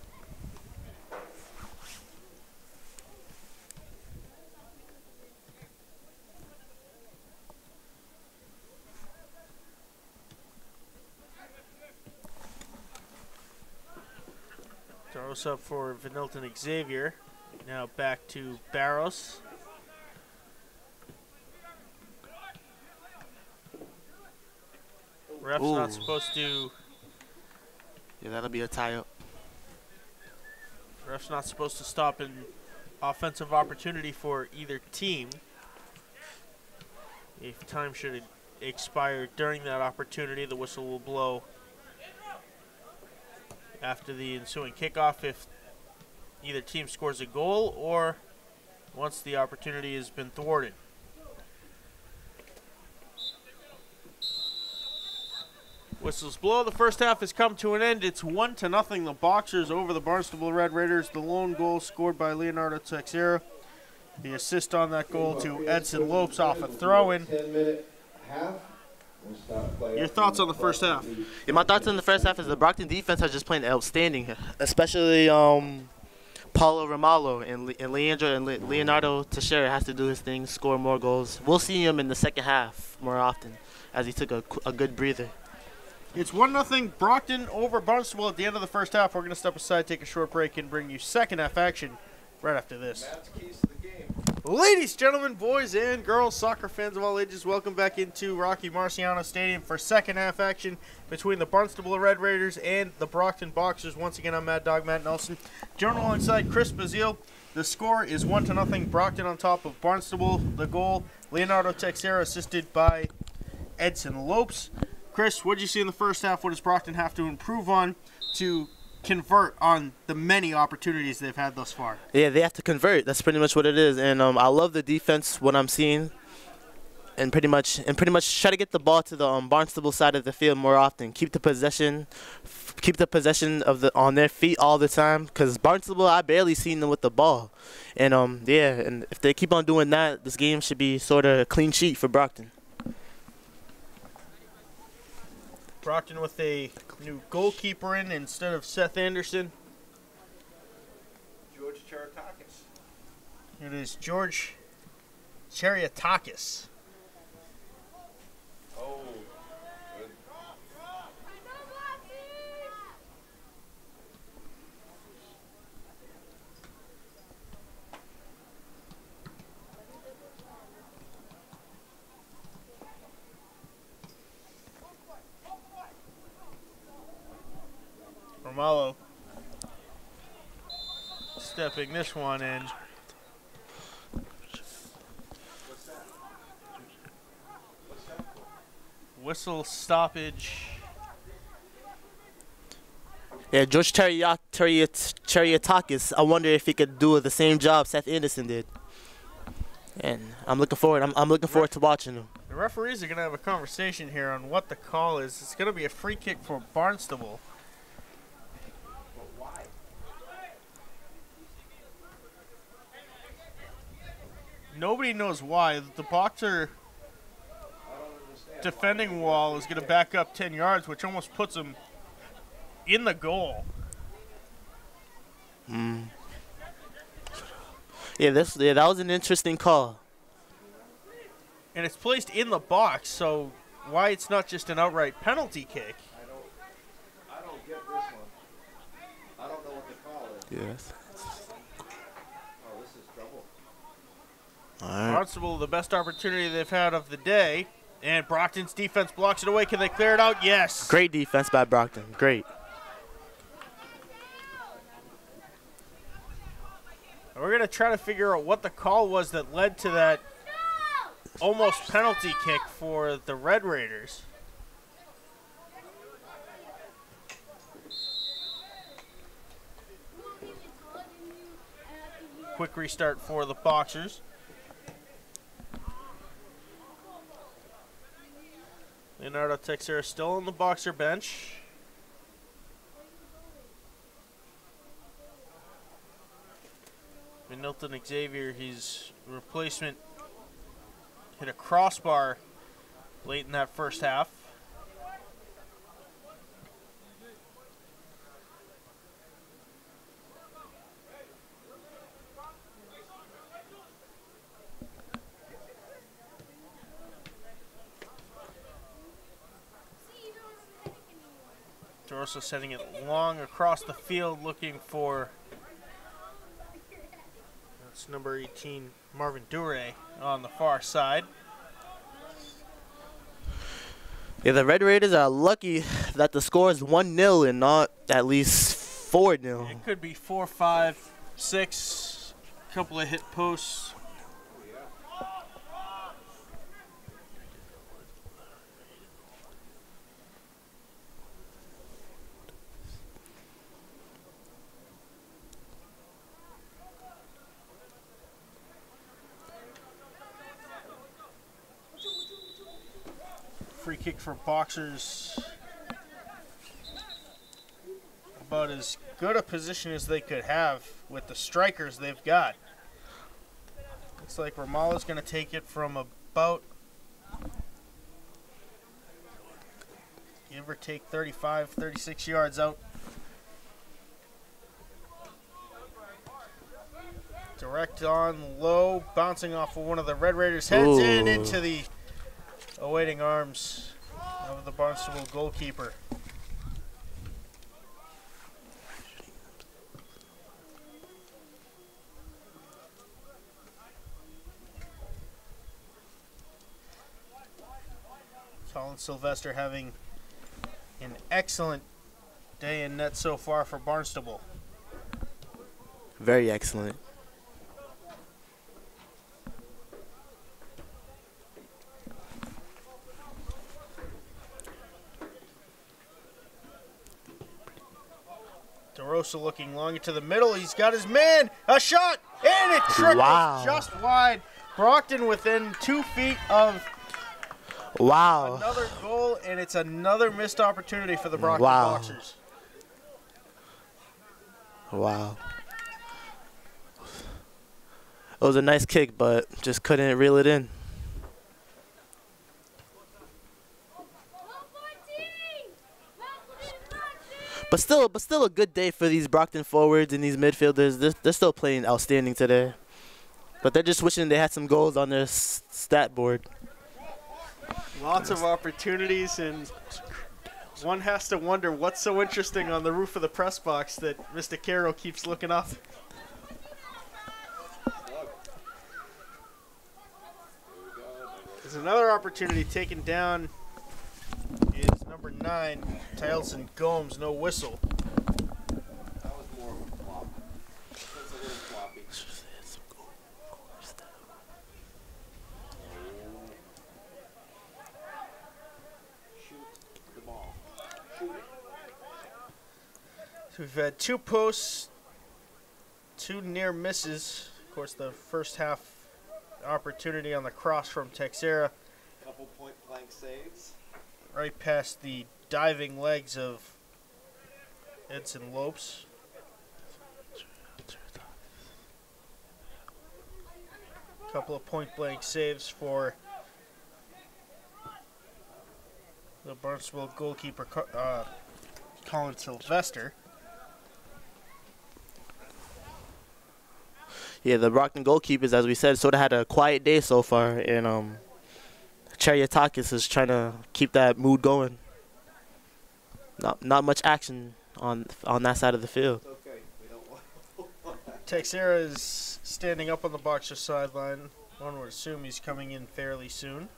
Throws up for Vanilton Xavier. Now back to Barros. Ref's not supposed to Yeah, that'll be a tie up. Ref's not supposed to stop an offensive opportunity for either team. If time should expire during that opportunity, the whistle will blow after the ensuing kickoff if either team scores a goal or once the opportunity has been thwarted. Whistles blow. The first half has come to an end. It's one to nothing. The Boxers over the Barnstable Red Raiders. The lone goal scored by Leonardo Teixeira. The assist on that goal to Edson Lopes off a throw-in. Ten minute half. We'll start play Your thoughts on the first half? Yeah, my thoughts on the first half is the Brockton defense are just playing outstanding, especially um, Paulo Romalo and, Le- and Leandro and Le- Leonardo Teixeira has to do his thing, score more goals. We'll see him in the second half more often as he took a, a good breather. It's one nothing Brockton over Barnstable at the end of the first half. We're going to step aside, take a short break, and bring you second half action right after this. That's keys to the game. Ladies, gentlemen, boys, and girls, soccer fans of all ages, welcome back into Rocky Marciano Stadium for second half action between the Barnstable Red Raiders and the Brockton Boxers. Once again, I'm Mad Dog Matt Nelson. Joined alongside Chris Bazile. The score is one to nothing. Brockton on top of Barnstable. The goal, Leonardo Teixeira, assisted by Edson Lopes. Chris, what did you see in the first half? What does Brockton have to improve on to convert on the many opportunities they've had thus far? Yeah, they have to convert. That's pretty much what it is. And um, I love the defense. What I'm seeing, and pretty much and pretty much try to get the ball to the um, Barnstable side of the field more often. Keep the possession, keep the possession of the on their feet all the time. Cause Barnstable, I barely seen them with the ball. And um, yeah, and if they keep on doing that, this game should be sort of a clean sheet for Brockton. Brockton with a new goalkeeper in instead of Seth Anderson. George Charitakis. It is George Chariatakis. Oh, good. Romalo stepping this one in. What's that? What's that for? Whistle stoppage. Yeah, George Chariot- Chariot- I wonder if he could do the same job Seth Anderson did. And I'm looking forward. I'm, I'm looking forward to watching him. The referees are going to have a conversation here on what the call is. It's going to be a free kick for Barnstable. Nobody knows why. The boxer I don't understand. defending wall is going to back up 10 yards, which almost puts him in the goal. Mm. Yeah, this yeah, that was an interesting call. And it's placed in the box, so why it's not just an outright penalty kick? I don't. I don't get this one. I don't know what the call is. Yes. Right. Barnstable, the best opportunity they've had of the day. And Brockton's defense blocks it away. Can they clear it out? Yes. Great defense by Brockton. Great. We're going to try to figure out what the call was that led to that almost penalty kick for the Red Raiders. Quick restart for the Boxers. Leonardo Teixeira still on the Boxer bench. Milton Xavier, his replacement, hit a crossbar late in that first half. DeRosa sending it long across the field looking for that's number 18 Marvin Dure on the far side. Yeah, the Red Raiders are lucky that the score is 1 0 and not at least 4 0. It could be four, five, six, couple of hit posts. Free kick for boxers. About as good a position as they could have with the strikers they've got. Looks like Ramala's going to take it from about give or take 35, 36 yards out. Direct on low, bouncing off of one of the Red Raiders' heads and into the awaiting arms of the Barnstable goalkeeper. Colin Sylvester having an excellent day in net so far for Barnstable. Very excellent. Looking long into the middle. He's got his man. A shot. And it trickles Wow. just wide. Brockton within two feet of Wow. another goal, and it's another missed opportunity for the Brockton Wow. Boxers. Wow. It was a nice kick, but just couldn't reel it in. But still, but still a good day for these Brockton forwards and these midfielders. They're, they're still playing outstanding today. But they're just wishing they had some goals on their stat board. Lots of opportunities, and one has to wonder what's so interesting on the roof of the press box that Mr. Carroll keeps looking up. There's another opportunity taken down. Number nine, Tyelson Gomes, no whistle. That was more of a flop. That's a little floppy. Shoot the ball. Shoot it. So we've had two posts, two near misses. Of course, the first half opportunity on the cross from Teixeira, Couple point blank saves. Right past the diving legs of Edson Lopes. Couple of point blank saves for the Barnstable goalkeeper, uh, Colin Sylvester. Yeah, the Brockton goalkeepers, as we said, sort of had a quiet day so far, and um, Chariatakis is trying to keep that mood going. Not not much action on on that side of the field. Teixeira is standing up on the boxer sideline. One would assume he's coming in fairly soon.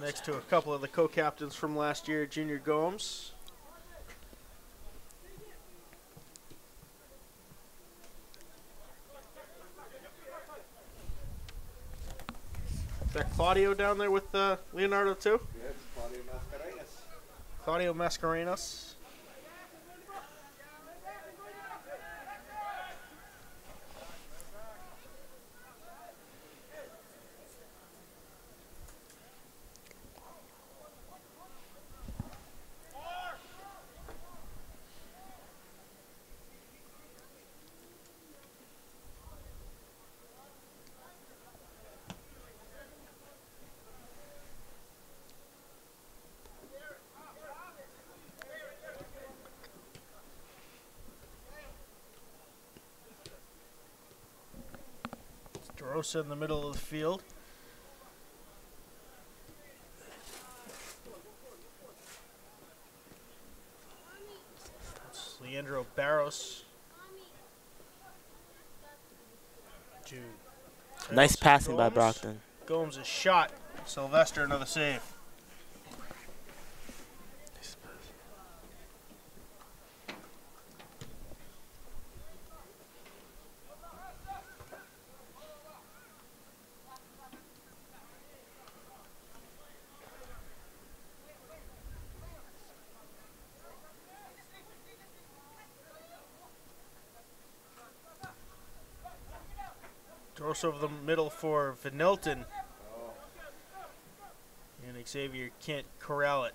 Next to a couple of the co-captains from last year, Junior Gomes. Claudio down there with uh, Leonardo too? Yeah, it's Claudio Mascarenas. Claudio Mascarenas. In the middle of the field. That's Leandro Barros. To Nice passing by. Brockton. Gomes a shot. Sylvester another save. Over the middle for Vanilton. And Xavier can't corral it.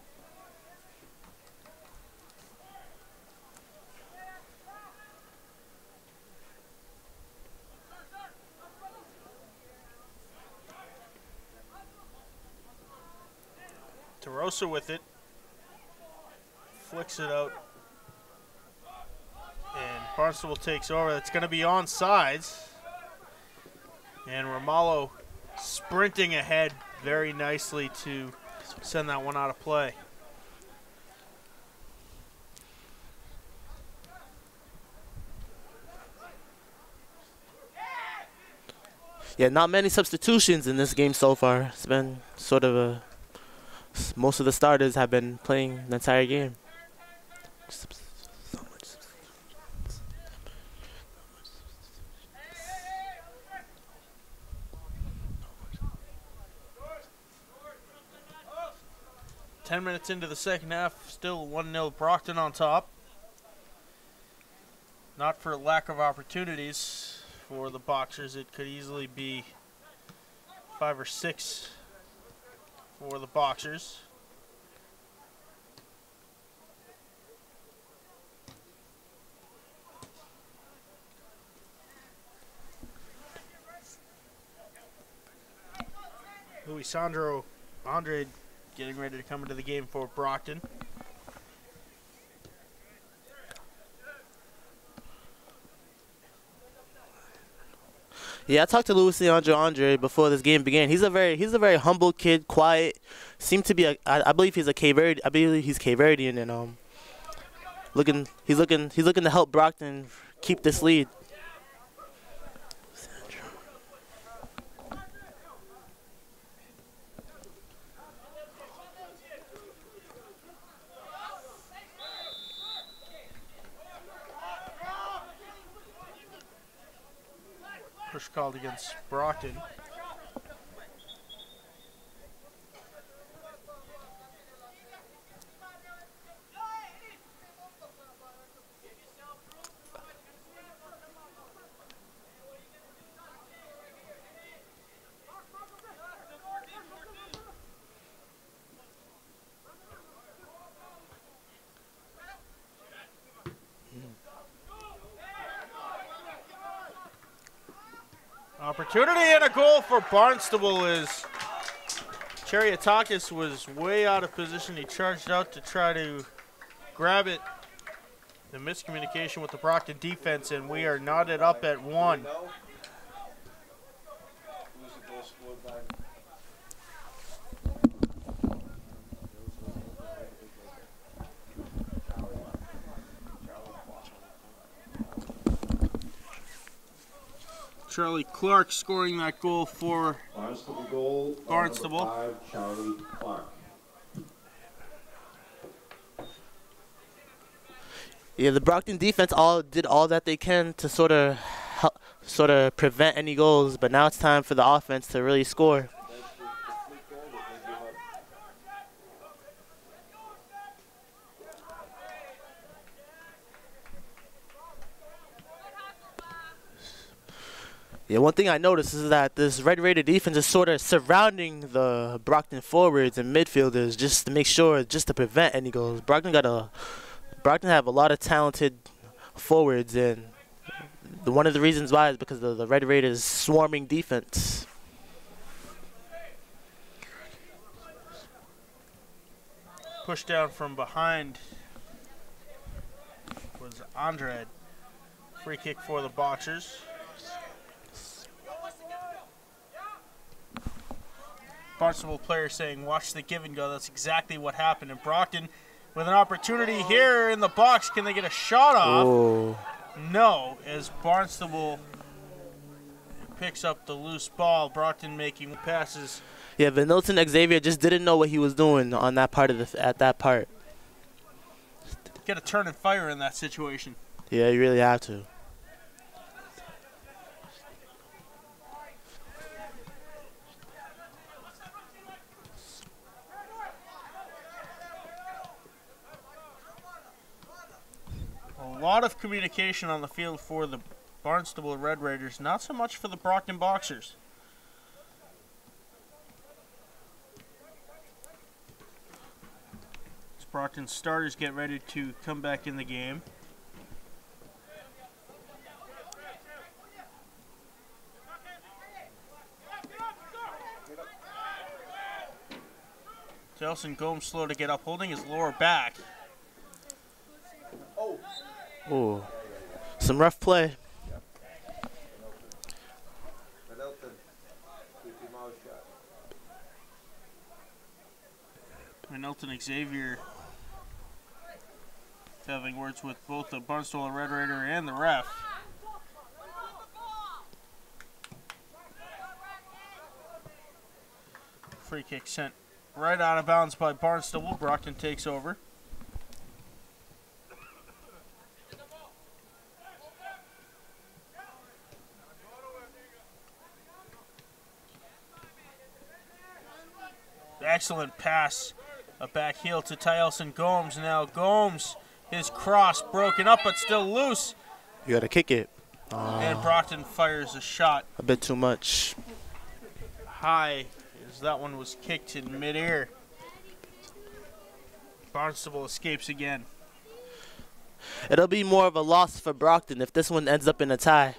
DeRosa with it. Flicks it out. And Barnstable takes over. It's going to be on sides. And Romalo sprinting ahead very nicely to send that one out of play. Yeah, not many substitutions in this game so far. It's been sort of a. Most of the starters have been playing the entire game. Ten minutes into the second half, still 1 0 Brockton on top. Not for lack of opportunities for the Boxers. It could easily be five or six for the Boxers. Luis Sandro Andre getting ready to come into the game for Brockton. Yeah, I talked to Luis Leandro Andre before this game began. He's a very he's a very humble kid, quiet. Seemed to be a I, I believe he's a Cape I believe he's Cape and um looking he's looking he's looking to help Brockton keep this lead. Push called against Brockton. Opportunity and a goal for Barnstable is Chariotakis was way out of position. He charged out to try to grab it. The miscommunication with the Brockton defense, and we are knotted up at one. Who's the goal scored by? Charlie Clark scoring that goal for Barnstable goal. Barnstable. Five, Charlie Clark. Yeah, the Brockton defense all did all that they can to sort of help, sort of prevent any goals, but now it's time for the offense to really score. That's the, the fleet goal that they give up. Yeah, one thing I noticed is that this Red Raider defense is sort of surrounding the Brockton forwards and midfielders just to make sure, just to prevent any goals. Brockton got a, Brockton have a lot of talented forwards, and the, one of the reasons why is because of the Red Raiders' swarming defense. push down from behind was Andrade. Free kick for the Boxers. Barnstable player saying, watch the give and go. That's exactly what happened. And Brockton with an opportunity here in the box. Can they get a shot off? Oh, No, as Barnstable picks up the loose ball. Brockton making passes. yeah. Vanilton Xavier just didn't know what he was doing on that part of the at that part. Get a turn and fire in that situation. Yeah, you really have to. A lot communication on the field for the Barnstable Red Raiders, not so much for the Brockton Boxers. As Brockton starters get ready to come back in the game. Jelson Gomes slow to get up, holding his lower back. Oh, some rough play. And Xavier having words with both the Barnstable Red Raider and the ref. Free kick sent right out of bounds by Barnstable. Brockton takes over. Excellent pass. A back heel to Tyelson Gomes. Now Gomes, his cross broken up but still loose. You gotta kick it And ah. Brockton fires a shot a bit too much. high as that one was kicked in midair. Barnstable escapes again. It'll be more of a loss for Brockton if this one ends up in a tie.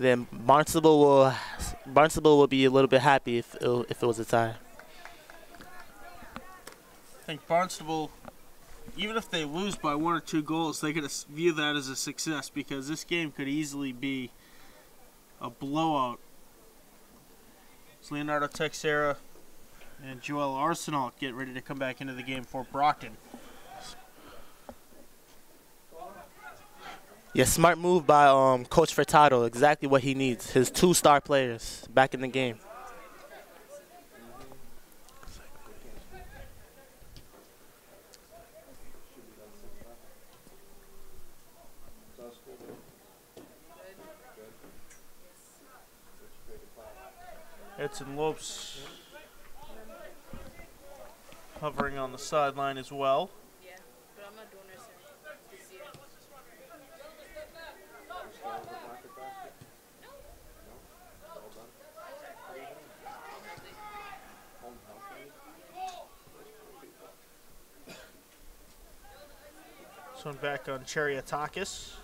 Then Barnstable will Barnstable will be a little bit happy if it, if it was a tie. I think Barnstable, even if they lose by one or two goals, they could view that as a success because this game could easily be a blowout. It's Leonardo Teixeira and Joel Arsenault get ready to come back into the game for Brockton. Yeah, smart move by um, Coach Furtado. Exactly what he needs. His two star players back in the game. Edson Lopes hovering on the sideline as well. Yeah, but I'm not doing nursing this year. This one back on Cheriatakis,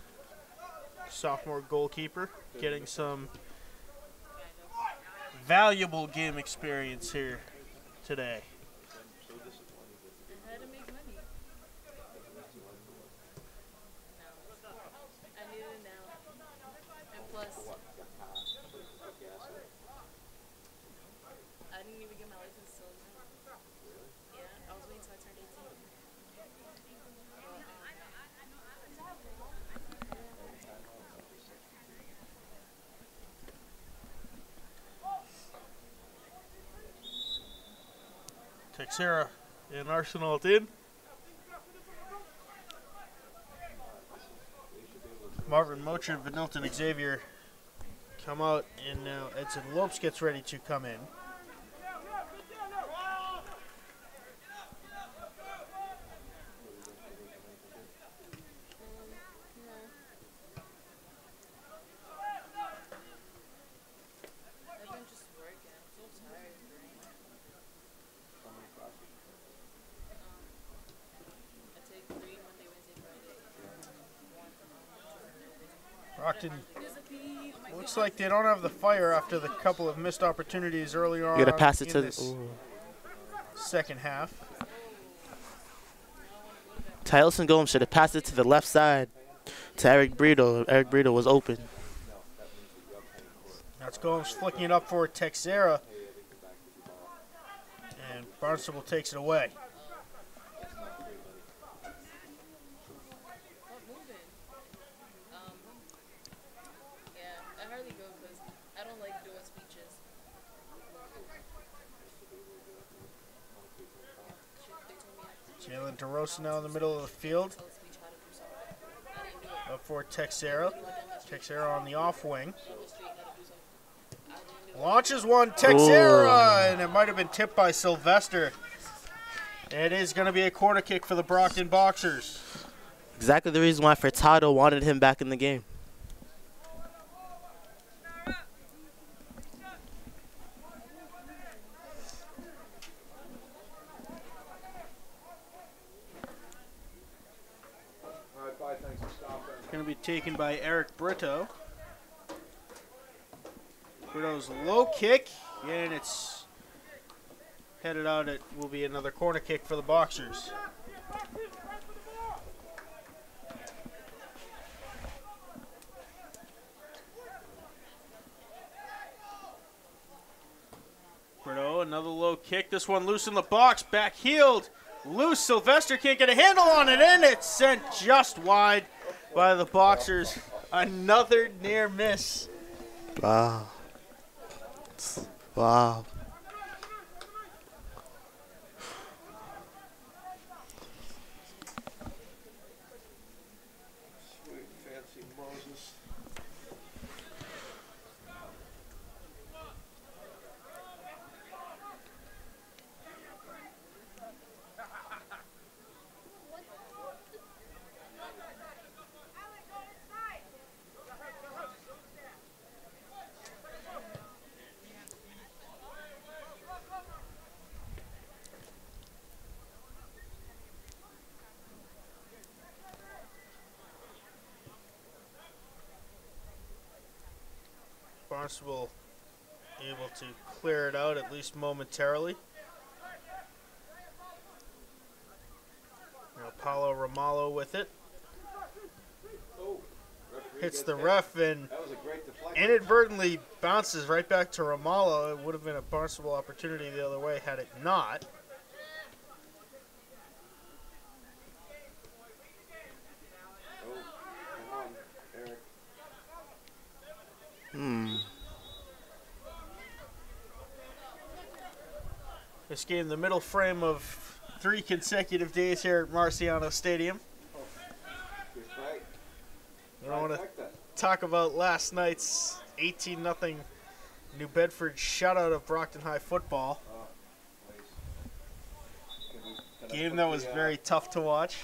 sophomore goalkeeper, getting some valuable game experience here today. I had to make money. No. I need it now. And plus, I didn't even get my license till now. Yeah, I was waiting till I turned 18. But, Teixeira and Arsenault at in. Marvin Mocher, Vanilton Xavier come out, and now Edson Lopes gets ready to come in. I've been just working. I'm so tired. Um, I take three Monday, Wednesday, Friday. One on Brockton There's a pee. My looks like they don't have the fire after the couple of missed opportunities earlier on You gotta pass it to the. this Ooh. second half. Tyelson Gomes should have passed it to the left side to Eric Brito. Eric Brito was open. That's Gomes flicking it up for Teixeira. And Barnstable takes it away. What moving? Um, yeah, I hardly go because I don't like doing speeches. Shit, they told me I had to Jalen DeRosa now in the middle of the field. tell a speech how to do something. I didn't do it. Up for Teixeira. Teixeira on the off wing. On the street how to do something. I didn't do it. Launches one, Teixeira, and it might have been tipped by Sylvester. It is going to be a corner kick for the Brockton Boxers. Exactly the reason why Furtado wanted him back in the game. All right, bye, thanks for stopping. It's going to be taken by Eric Brito. Brito's low kick, and it's headed out. It will be another corner kick for the Boxers. Brito, another low kick. This one loose in the box, back heeled. Loose. Sylvester can't get a handle on it, and it's sent just wide by the Boxers. Another near miss. Wow. Wow. Barnstable able to clear it out at least momentarily. Now Paulo Romalo with it. Hits the ref and inadvertently bounces right back to Romalo. It would have been a Barnstable opportunity the other way had it not. Oh, come on, Eric. Hmm. Game, the middle frame of three consecutive days here at Marciano Stadium. I want to talk about last night's 18 0 New Bedford shutout of Brockton High football. Game that was very tough to watch.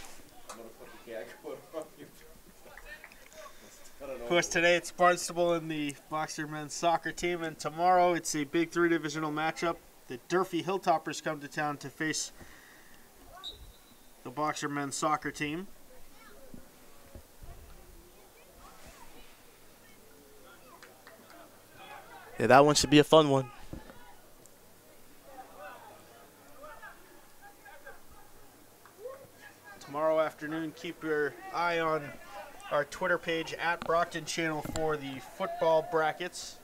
Of course, today it's Barnstable and the Boxer men's soccer team, and tomorrow it's a big three divisional matchup. The Durfee Hilltoppers come to town to face the Boxer men's soccer team. Yeah, that one should be a fun one. Tomorrow afternoon, keep your eye on our Twitter page at Brockton Channel for the football brackets.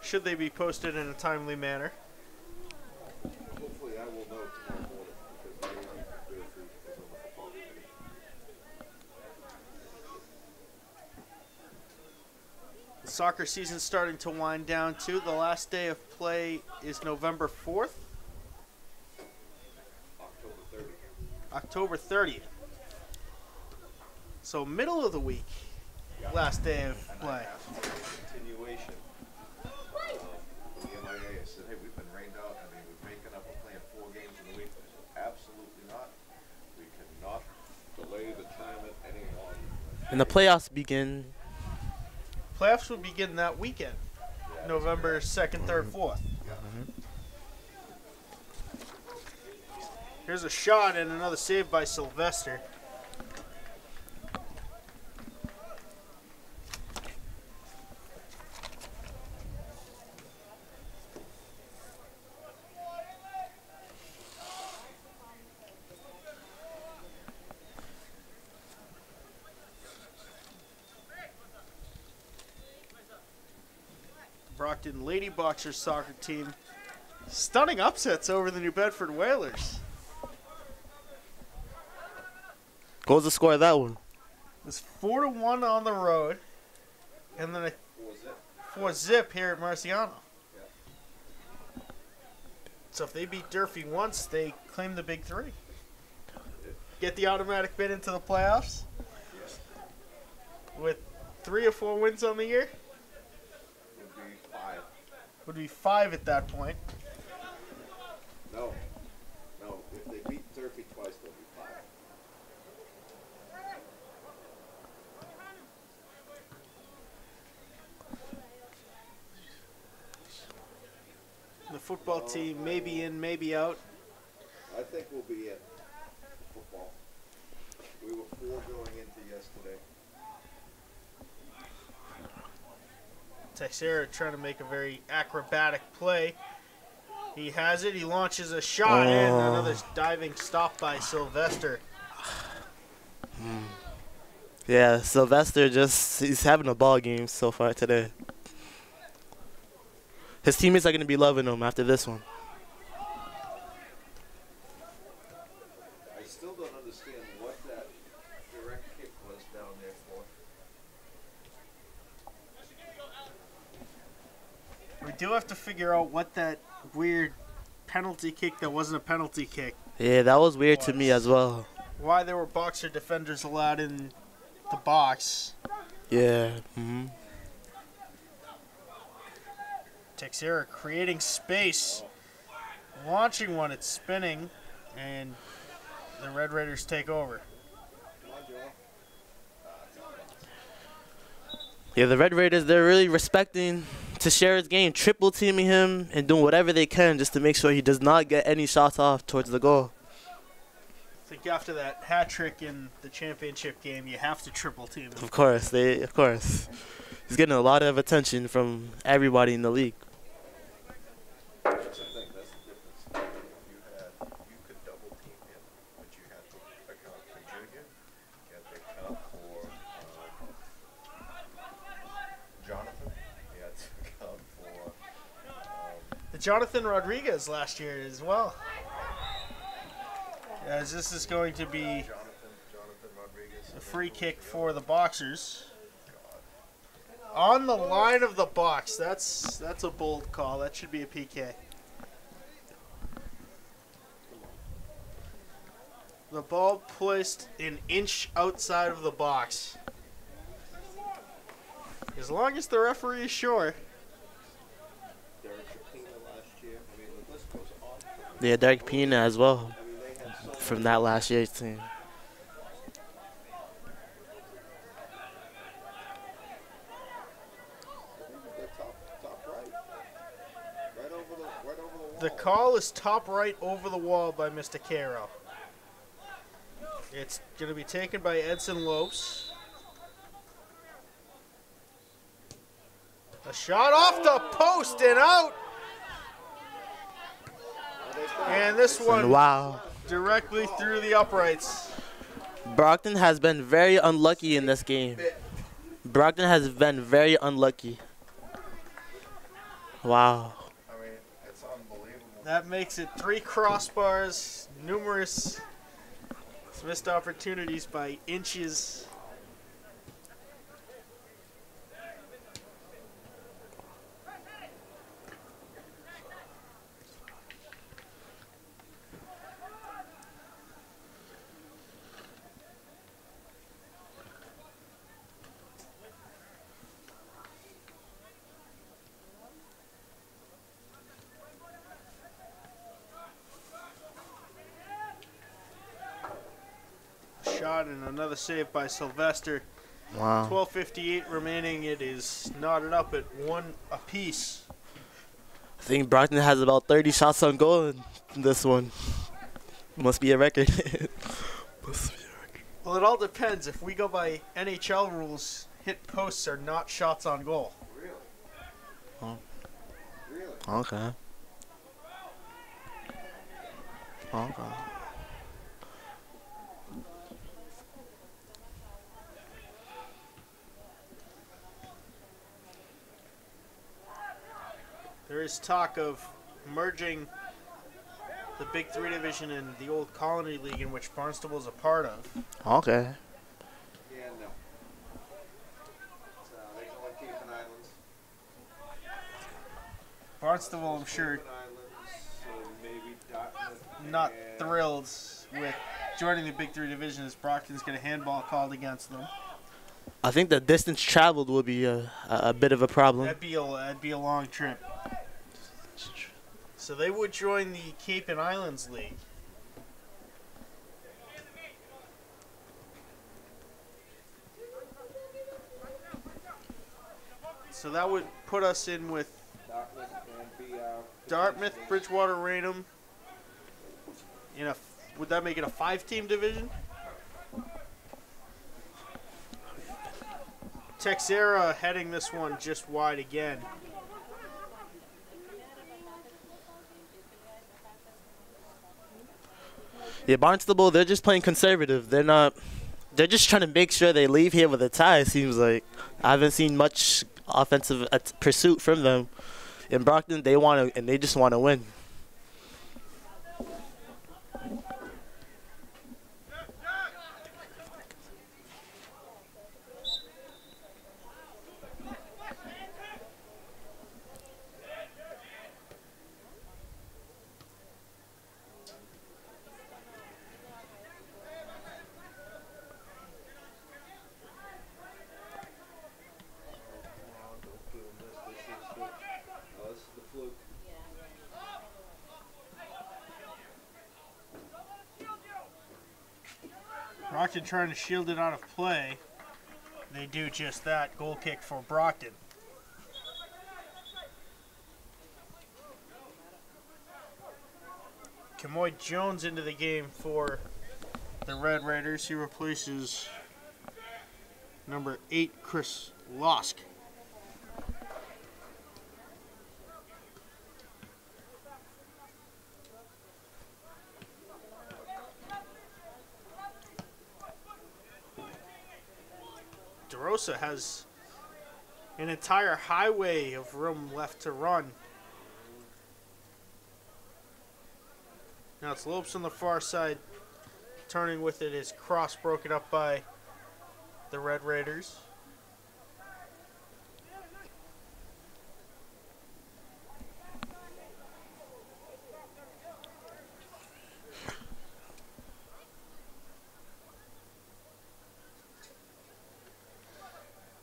Should they be posted in a timely manner? Hopefully I will know tomorrow morning because the lady from Durfee is on the football committee. The soccer season's starting to wind down too. The last day of play is November 4th, October 30th. October 30th. So middle of the week, last day of play. asked for a continuation uh, the MIA. Said, hey, we've been rained out. I mean, we're making up, we're playing four games in a week. They absolutely not. We cannot delay the tournament any longer. And the playoffs begin. Playoffs will begin that weekend, November 2nd, 3rd, 4th. Here's a shot and another save by Sylvester. Boxers soccer team. Stunning upsets over the New Bedford Whalers. What was the score of that one? It's four to one on the road, and then a What was it? four zip here at Marciano. So if they beat Durfee once, they claim the big three. Get the automatic bid into the playoffs with three or four wins on the year. Would be five. Would be five at that point. No. No, if they beat Durfee twice, they'll be five. The football team may be in, maybe out. I think we'll be in football. We were four going into yesterday. Teixeira trying to make a very acrobatic play. He has it. He launches a shot and Oh. another diving stop by Sylvester. Yeah, Sylvester just he's having a ball game so far today. His teammates are gonna be loving him after this one. I still don't understand what that direct kick was down there for. We do have to figure out what that weird penalty kick that wasn't a penalty kick. Yeah, that was weird to me as well. Why there were boxer defenders allowed in the box. Yeah. hmm Teixeira creating space. Launching one, it's spinning, and the Red Raiders take over. Come on, Joel. Yeah, the Red Raiders they're really respecting Teixeira's game, triple teaming him and doing whatever they can just to make sure he does not get any shots off towards the goal. I think after that hat trick in the championship game, you have to triple team him. Of course, they of course. He's getting a lot of attention from everybody in the league. That's the thing, that's the difference. You had, you could double team him, but you had to account for Junior, you had to account for, um, Jonathan, you had to account for, um, The Jonathan Rodriguez last year as well. As this is going to be a free kick for the boxers. On the line of the box. That's that's a bold call. That should be a PK. The ball placed an inch outside of the box. As long as the referee is sure. Derek Shapina last year, I mean, the list goes on. Yeah, Derek Pina as well from that last year's team. The call is top right over the wall by Mr. Caro. It's going to be taken by Edson Lopes. A shot off the post and out. And this one wow. directly through the uprights. Brockton has been very unlucky in this game. Brockton has been very unlucky. Wow. I mean, it's unbelievable. That makes it three crossbars, numerous missed opportunities by inches. Shot and another save by Sylvester. Wow. 12:58 remaining. It is knotted up at one apiece. I think Brockton has about 30 shots on goal in this one. Must be a record. Must be a record. Well, it all depends. If we go by NHL rules, hit posts are not shots on goal. Really? Oh. Really? Okay. Okay. Is talk of merging the Big Three division and the old Colony League, in which Barnstable is a part of. Okay. Yeah, no. So uh, they're going Cape and Islands. Barnstable, I'm sure, Cape and Islands, so maybe Dartmouth. not thrilled with joining the Big Three division as Brockton's get a handball called against them. I think the distance traveled will be a, a, a bit of a problem. That'd be a that'd be a long trip. So they would join the Cape and Islands League. So that would put us in with Dartmouth Bridgewater, Raynham. In a, would that make it a five-team division? Teixeira heading this one just wide again. Yeah, Barnstable, they're just playing conservative. They're not. They're just trying to make sure they leave here with a tie. It seems like I haven't seen much offensive pursuit from them. In Brockton, they want to, and they just want to win. Oh, don't do this. This is the, oh, this is the fluke. Brockton trying to shield it out of play. They do just that. Goal kick for Brockton. Kamoy Jones into the game for the Red Raiders. He replaces number eight, Chris Losk. Has an entire highway of room left to run. Now it's Lopes on the far side, turning with it. His cross broken up by the Red Raiders.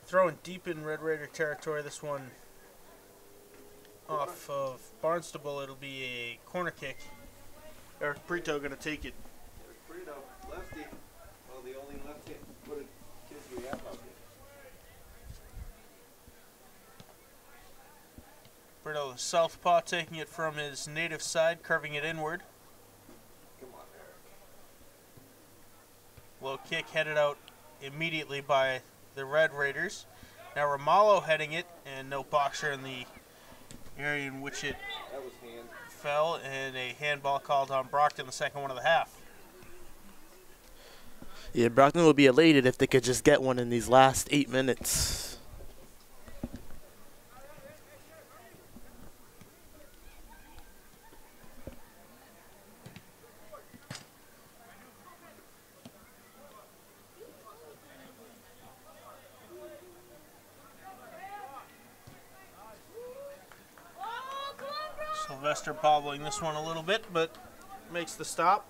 Throwing deep in Red Raider territory. This one off of Barnstable. It'll be a corner kick. Eric Brito going to take it. Brito, lefty. Well, the only left-handed footed kids we have out there. Brito southpaw taking it from his native side, curving it inward. Come on, Eric. Low kick headed out immediately by the Red Raiders. Now Romalo heading it, and no boxer in the area in which it fell, and a handball called on Brockton, the second one of the half. Yeah, Brockton will be elated if they could just get one in these last eight minutes. Sylvester bobbling this one a little bit, but makes the stop.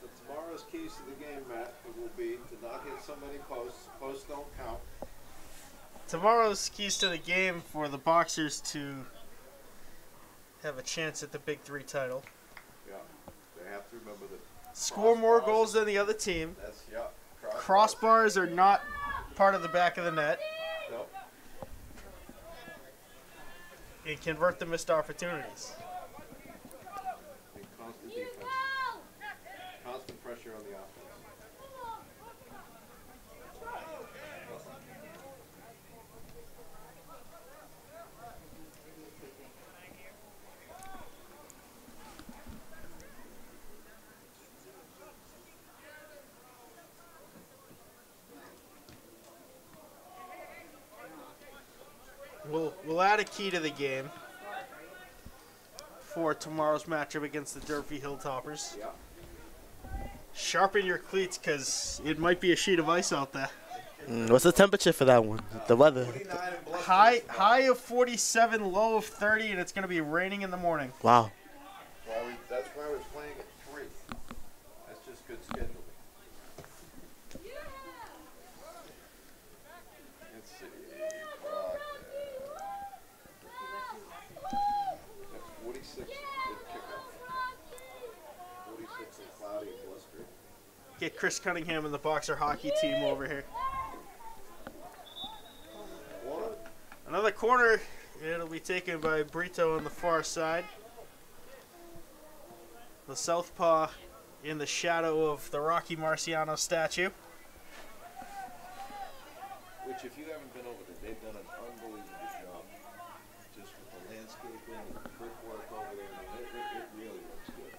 So tomorrow's keys to the game, Matt, will be to not hit so many posts. Posts don't count. Tomorrow's keys to the game for the Boxers to have a chance at the Big Three title. Yeah. They have to remember that. Score more goals than the other team. That's yeah. Cross- Crossbars are not part of the back of the net. And convert the missed opportunities. Key to the game for tomorrow's matchup against the Durfee Hilltoppers. Sharpen your cleats because it might be a sheet of ice out there. Mm, what's the temperature for that one? The weather. High high of 47, low of 30, and it's going to be raining in the morning. Wow. Why we, that's why I was playing at three. That's just good scheduling. Let's see. Brock, uh, That's forty-six at kickoff. Forty-six and cloudy and blustery. Get Chris Cunningham and the boxer hockey team over here. Another corner. It'll be taken by Brito on the far side. The southpaw in the shadow of the Rocky Marciano statue. Which, if you haven't been over there, they've done an unbelievable job. Just with the landscaping and the brickwork over there. I mean, it, it, it really looks good.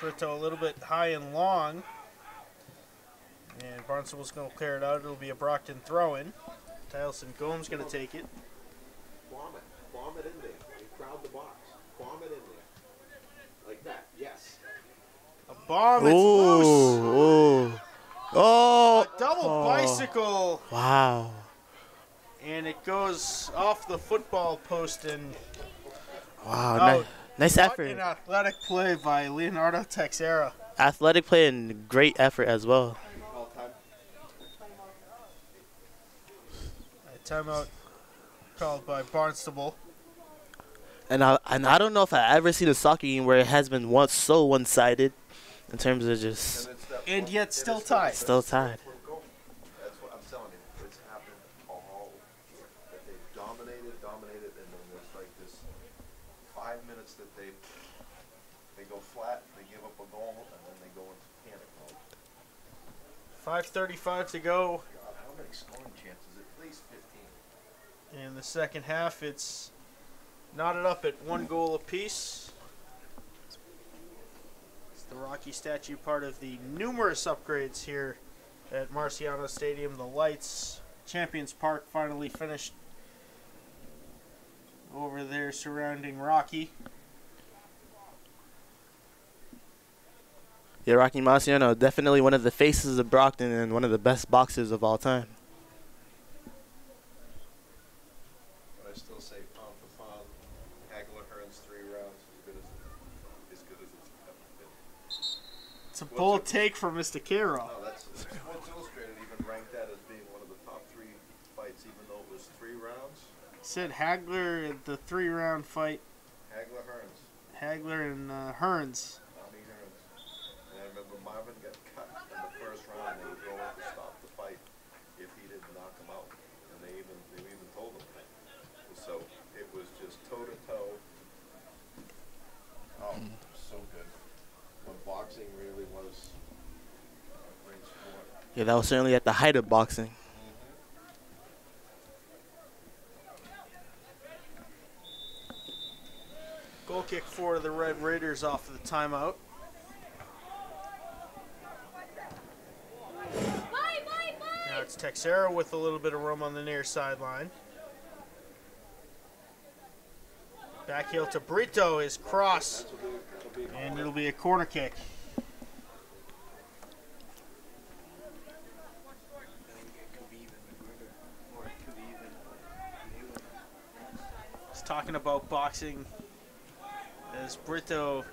Brito a little bit high and long. And Barnstable's going to clear it out. It'll be a Brockton throw in. Tyleson Gomes going to take it. Bomb it. Bomb it in there. And crowd the box. Bomb it in there. Like that. Yes. A bomb. It's loose. Ooh, ooh. Oh. A double Oh. bicycle. Wow. And it goes off the football post and Wow. Oh, ni- nice What effort. An athletic play by Leonardo Teixeira. Athletic play and great effort as well. Timeout called by Barnstable. And I and I don't know if I ever seen a soccer game where it has been once so one sided in terms of just And And yet still tied. still tied. That's what goal. That's what I'm telling you. It's happened all year. That they dominated, dominated, and then there's like this five minutes that they they go flat, they give up a goal, and then they go into panic mode. 5.35 to go oh God, how many scoring chances? At least 15. in the second half. It's knotted up at one goal apiece. It's the Rocky statue part of the numerous upgrades here at Marciano Stadium. The lights, Champions Park finally finished over there surrounding Rocky. Yeah, Rocky Marciano, definitely one of the faces of Brockton and one of the best boxers of all time. But I still say pound for pound, Hagler Hearns three rounds as good as as good as it's ever been. It's a bold take from Mr. Caro. No, that's Sports Illustrated even ranked that as being one of the top three fights, even though it was three rounds. Said Hagler, the three round fight, Hagler Hearns, Hagler and uh, Hearns. Tommy Hearns. And I remember Marvin got cut in the first round. They were going to stop the fight if he didn't knock him out, and they even they even told him that. So it was just toe to toe. Oh, so good. When boxing really was a great sport. Yeah, that was certainly at the height of boxing. Goal kick for the Red Raiders off of the timeout. It's Teixeira with a little bit of room on the near sideline. Back heel to Brito is cross, and it'll be a corner kick. He's talking about boxing as Brito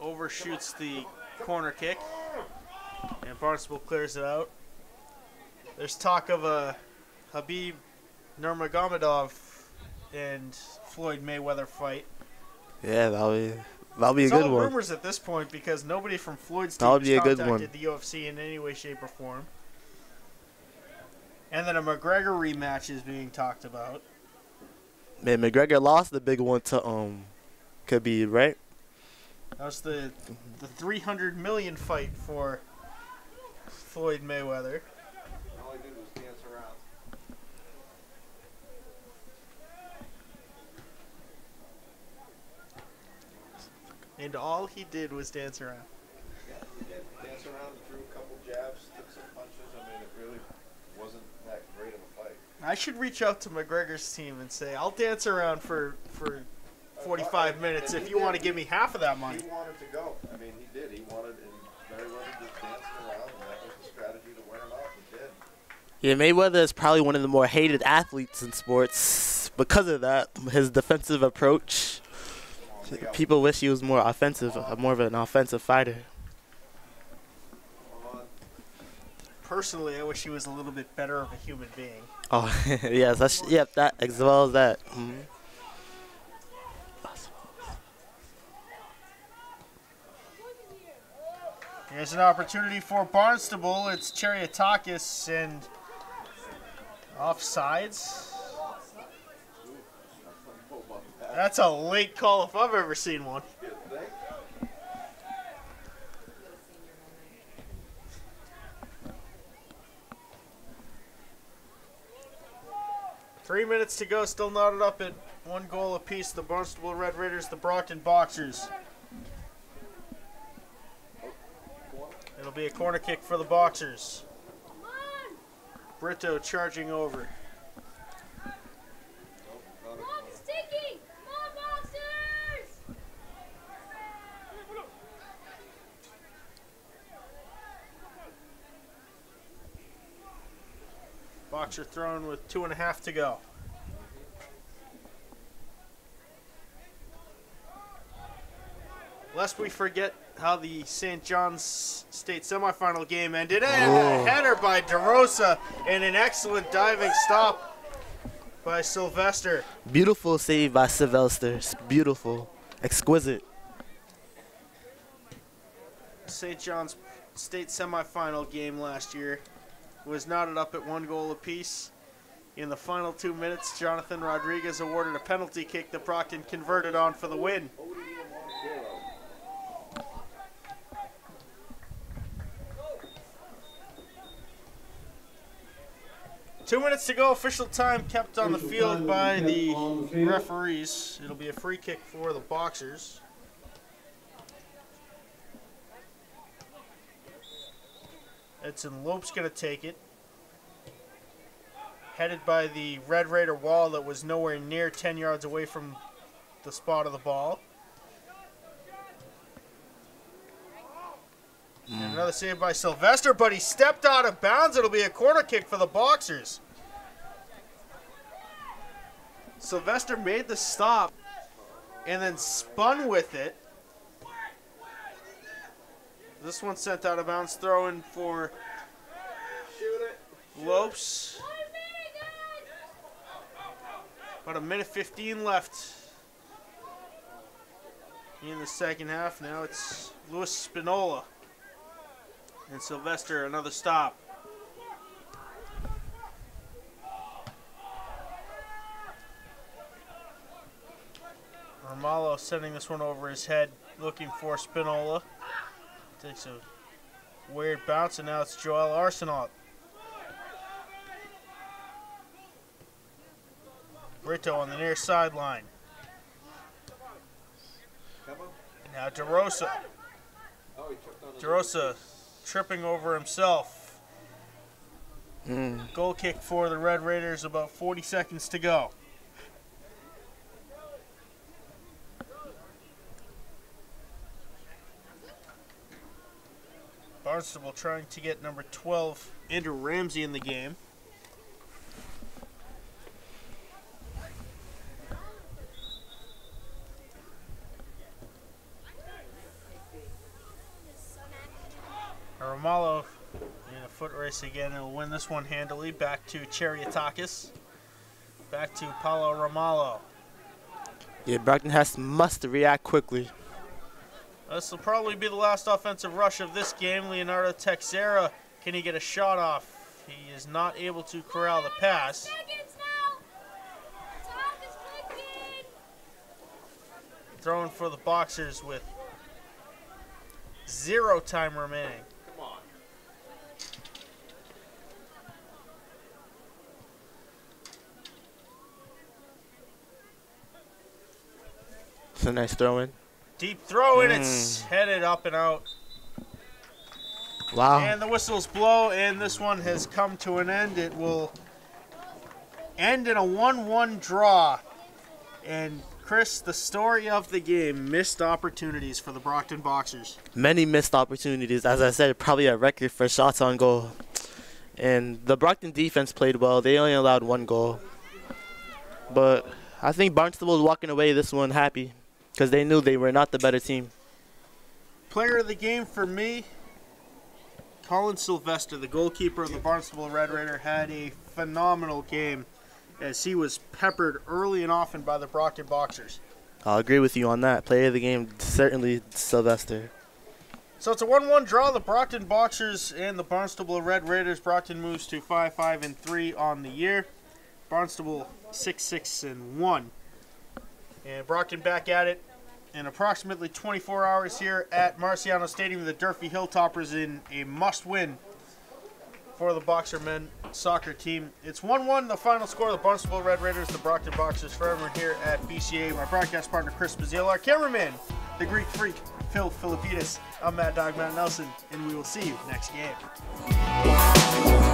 overshoots the corner kick, Barnstable clears it out. There's talk of a Khabib Nurmagomedov and Floyd Mayweather fight. Yeah, that'll be that'll be a It's good all one. rumors at this point because nobody from Floyd's team has be a good one. the UFC in any way, shape, or form. And then a McGregor rematch is being talked about. Man, McGregor lost the big one to um Khabib, right? That was the the 300 million fight for Floyd Mayweather. All I did was dance around. And all he did was dance around. Yeah, dance around, threw a couple jabs, took some punches. I mean, it really wasn't that great of a fight. I should reach out to McGregor's team and say, I'll dance around for, for uh, 45 minutes if you want to give me half of that money. He wanted to go. I mean, he did. He wanted, and very well he just danced around, and that was the strategy to wear him out. He did. Yeah, Mayweather is probably one of the more hated athletes in sports because of that. His defensive approach. People wish he was more offensive, more of an offensive fighter. Personally, I wish he was a little bit better of a human being. Oh, yes, that's yep, that as well as that. Mhm. Here's an opportunity for Barnstable. It's Chariatakis and offsides. That's a late call if I've ever seen one. Three minutes to go, still knotted up at one goal apiece. The Barnstable Red Raiders, the Brockton Boxers. It'll be a corner kick for the Boxers. Brito charging over. Boxer thrown with two and a half to go. Lest we forget how the St. John's State semifinal game ended. And a oh. header by DeRosa and an excellent diving stop by Sylvester. Beautiful save by Sylvester. It's beautiful, exquisite. St. John's State semifinal game last year was knotted up at one goal apiece. In the final two minutes, Jonathan Rodriguez awarded a penalty kick that Brockton converted on for the win. Two minutes to go. Official time kept on the field by the referees. It'll be a free kick for the Boxers. Edson Lope's going to take it. Headed by the Red Raider wall that was nowhere near 10 yards away from the spot of the ball. And another save by Sylvester, but he stepped out of bounds. It'll be a corner kick for the Boxers. Sylvester made the stop and then spun with it. This one sent out of bounds, throw in for. Lopes. About a minute 15 left in the second half. Now it's Luis Spinola. And Sylvester, another stop. Romalo sending this one over his head, looking for Spinola. Takes a weird bounce, and now it's Joel Arsenault. Brito on the near sideline. Now DeRosa. DeRosa tripping over himself. Mm. Goal kick for the Red Raiders, about 40 seconds to go. Barnstable trying to get number 12, Andrew Ramsey, in the game. Romalo in a foot race again. He'll win this one handily. Back to Chariatakis. Back to Paulo Romalo. Yeah, Brockton has must react quickly. This will probably be the last offensive rush of this game. Leonardo Teixeira, can he get a shot off? He is not able to corral the pass. Seconds now! Time is clicking! Throwing for the Boxers with zero time remaining. A nice throw in. Deep throw in. Mm. it's headed up and out. Wow. And the whistles blow, and this one has come to an end. It will end in a 1 1 draw. And Chris, the story of the game missed opportunities for the Brockton Boxers. Many missed opportunities. As I said, probably a record for shots on goal. And the Brockton defense played well. They only allowed one goal. But I think Barnstable was walking away this one happy because they knew they were not the better team. Player of the game for me, Colin Sylvester, the goalkeeper of the Barnstable Red Raider, had a phenomenal game as he was peppered early and often by the Brockton Boxers. I'll agree with you on that. Player of the game, certainly Sylvester. So it's a 1-1 draw. The Brockton Boxers and the Barnstable Red Raiders. Brockton moves to 5-5 and 3 on the year. Barnstable 6-6 and 1. And Brockton back at it in approximately 24 hours here at Marciano Stadium. The Durfee Hilltoppers in a must-win for the Boxer men soccer team. It's 1-1, the final score. Of the Barnstable Red Raiders, the Brockton Boxers forever here at BCA. My broadcast partner, Chris Bazile. Our cameraman, the Greek freak, Phil Philippidis. I'm Matt Dog Matt Nelson, and we will see you next game.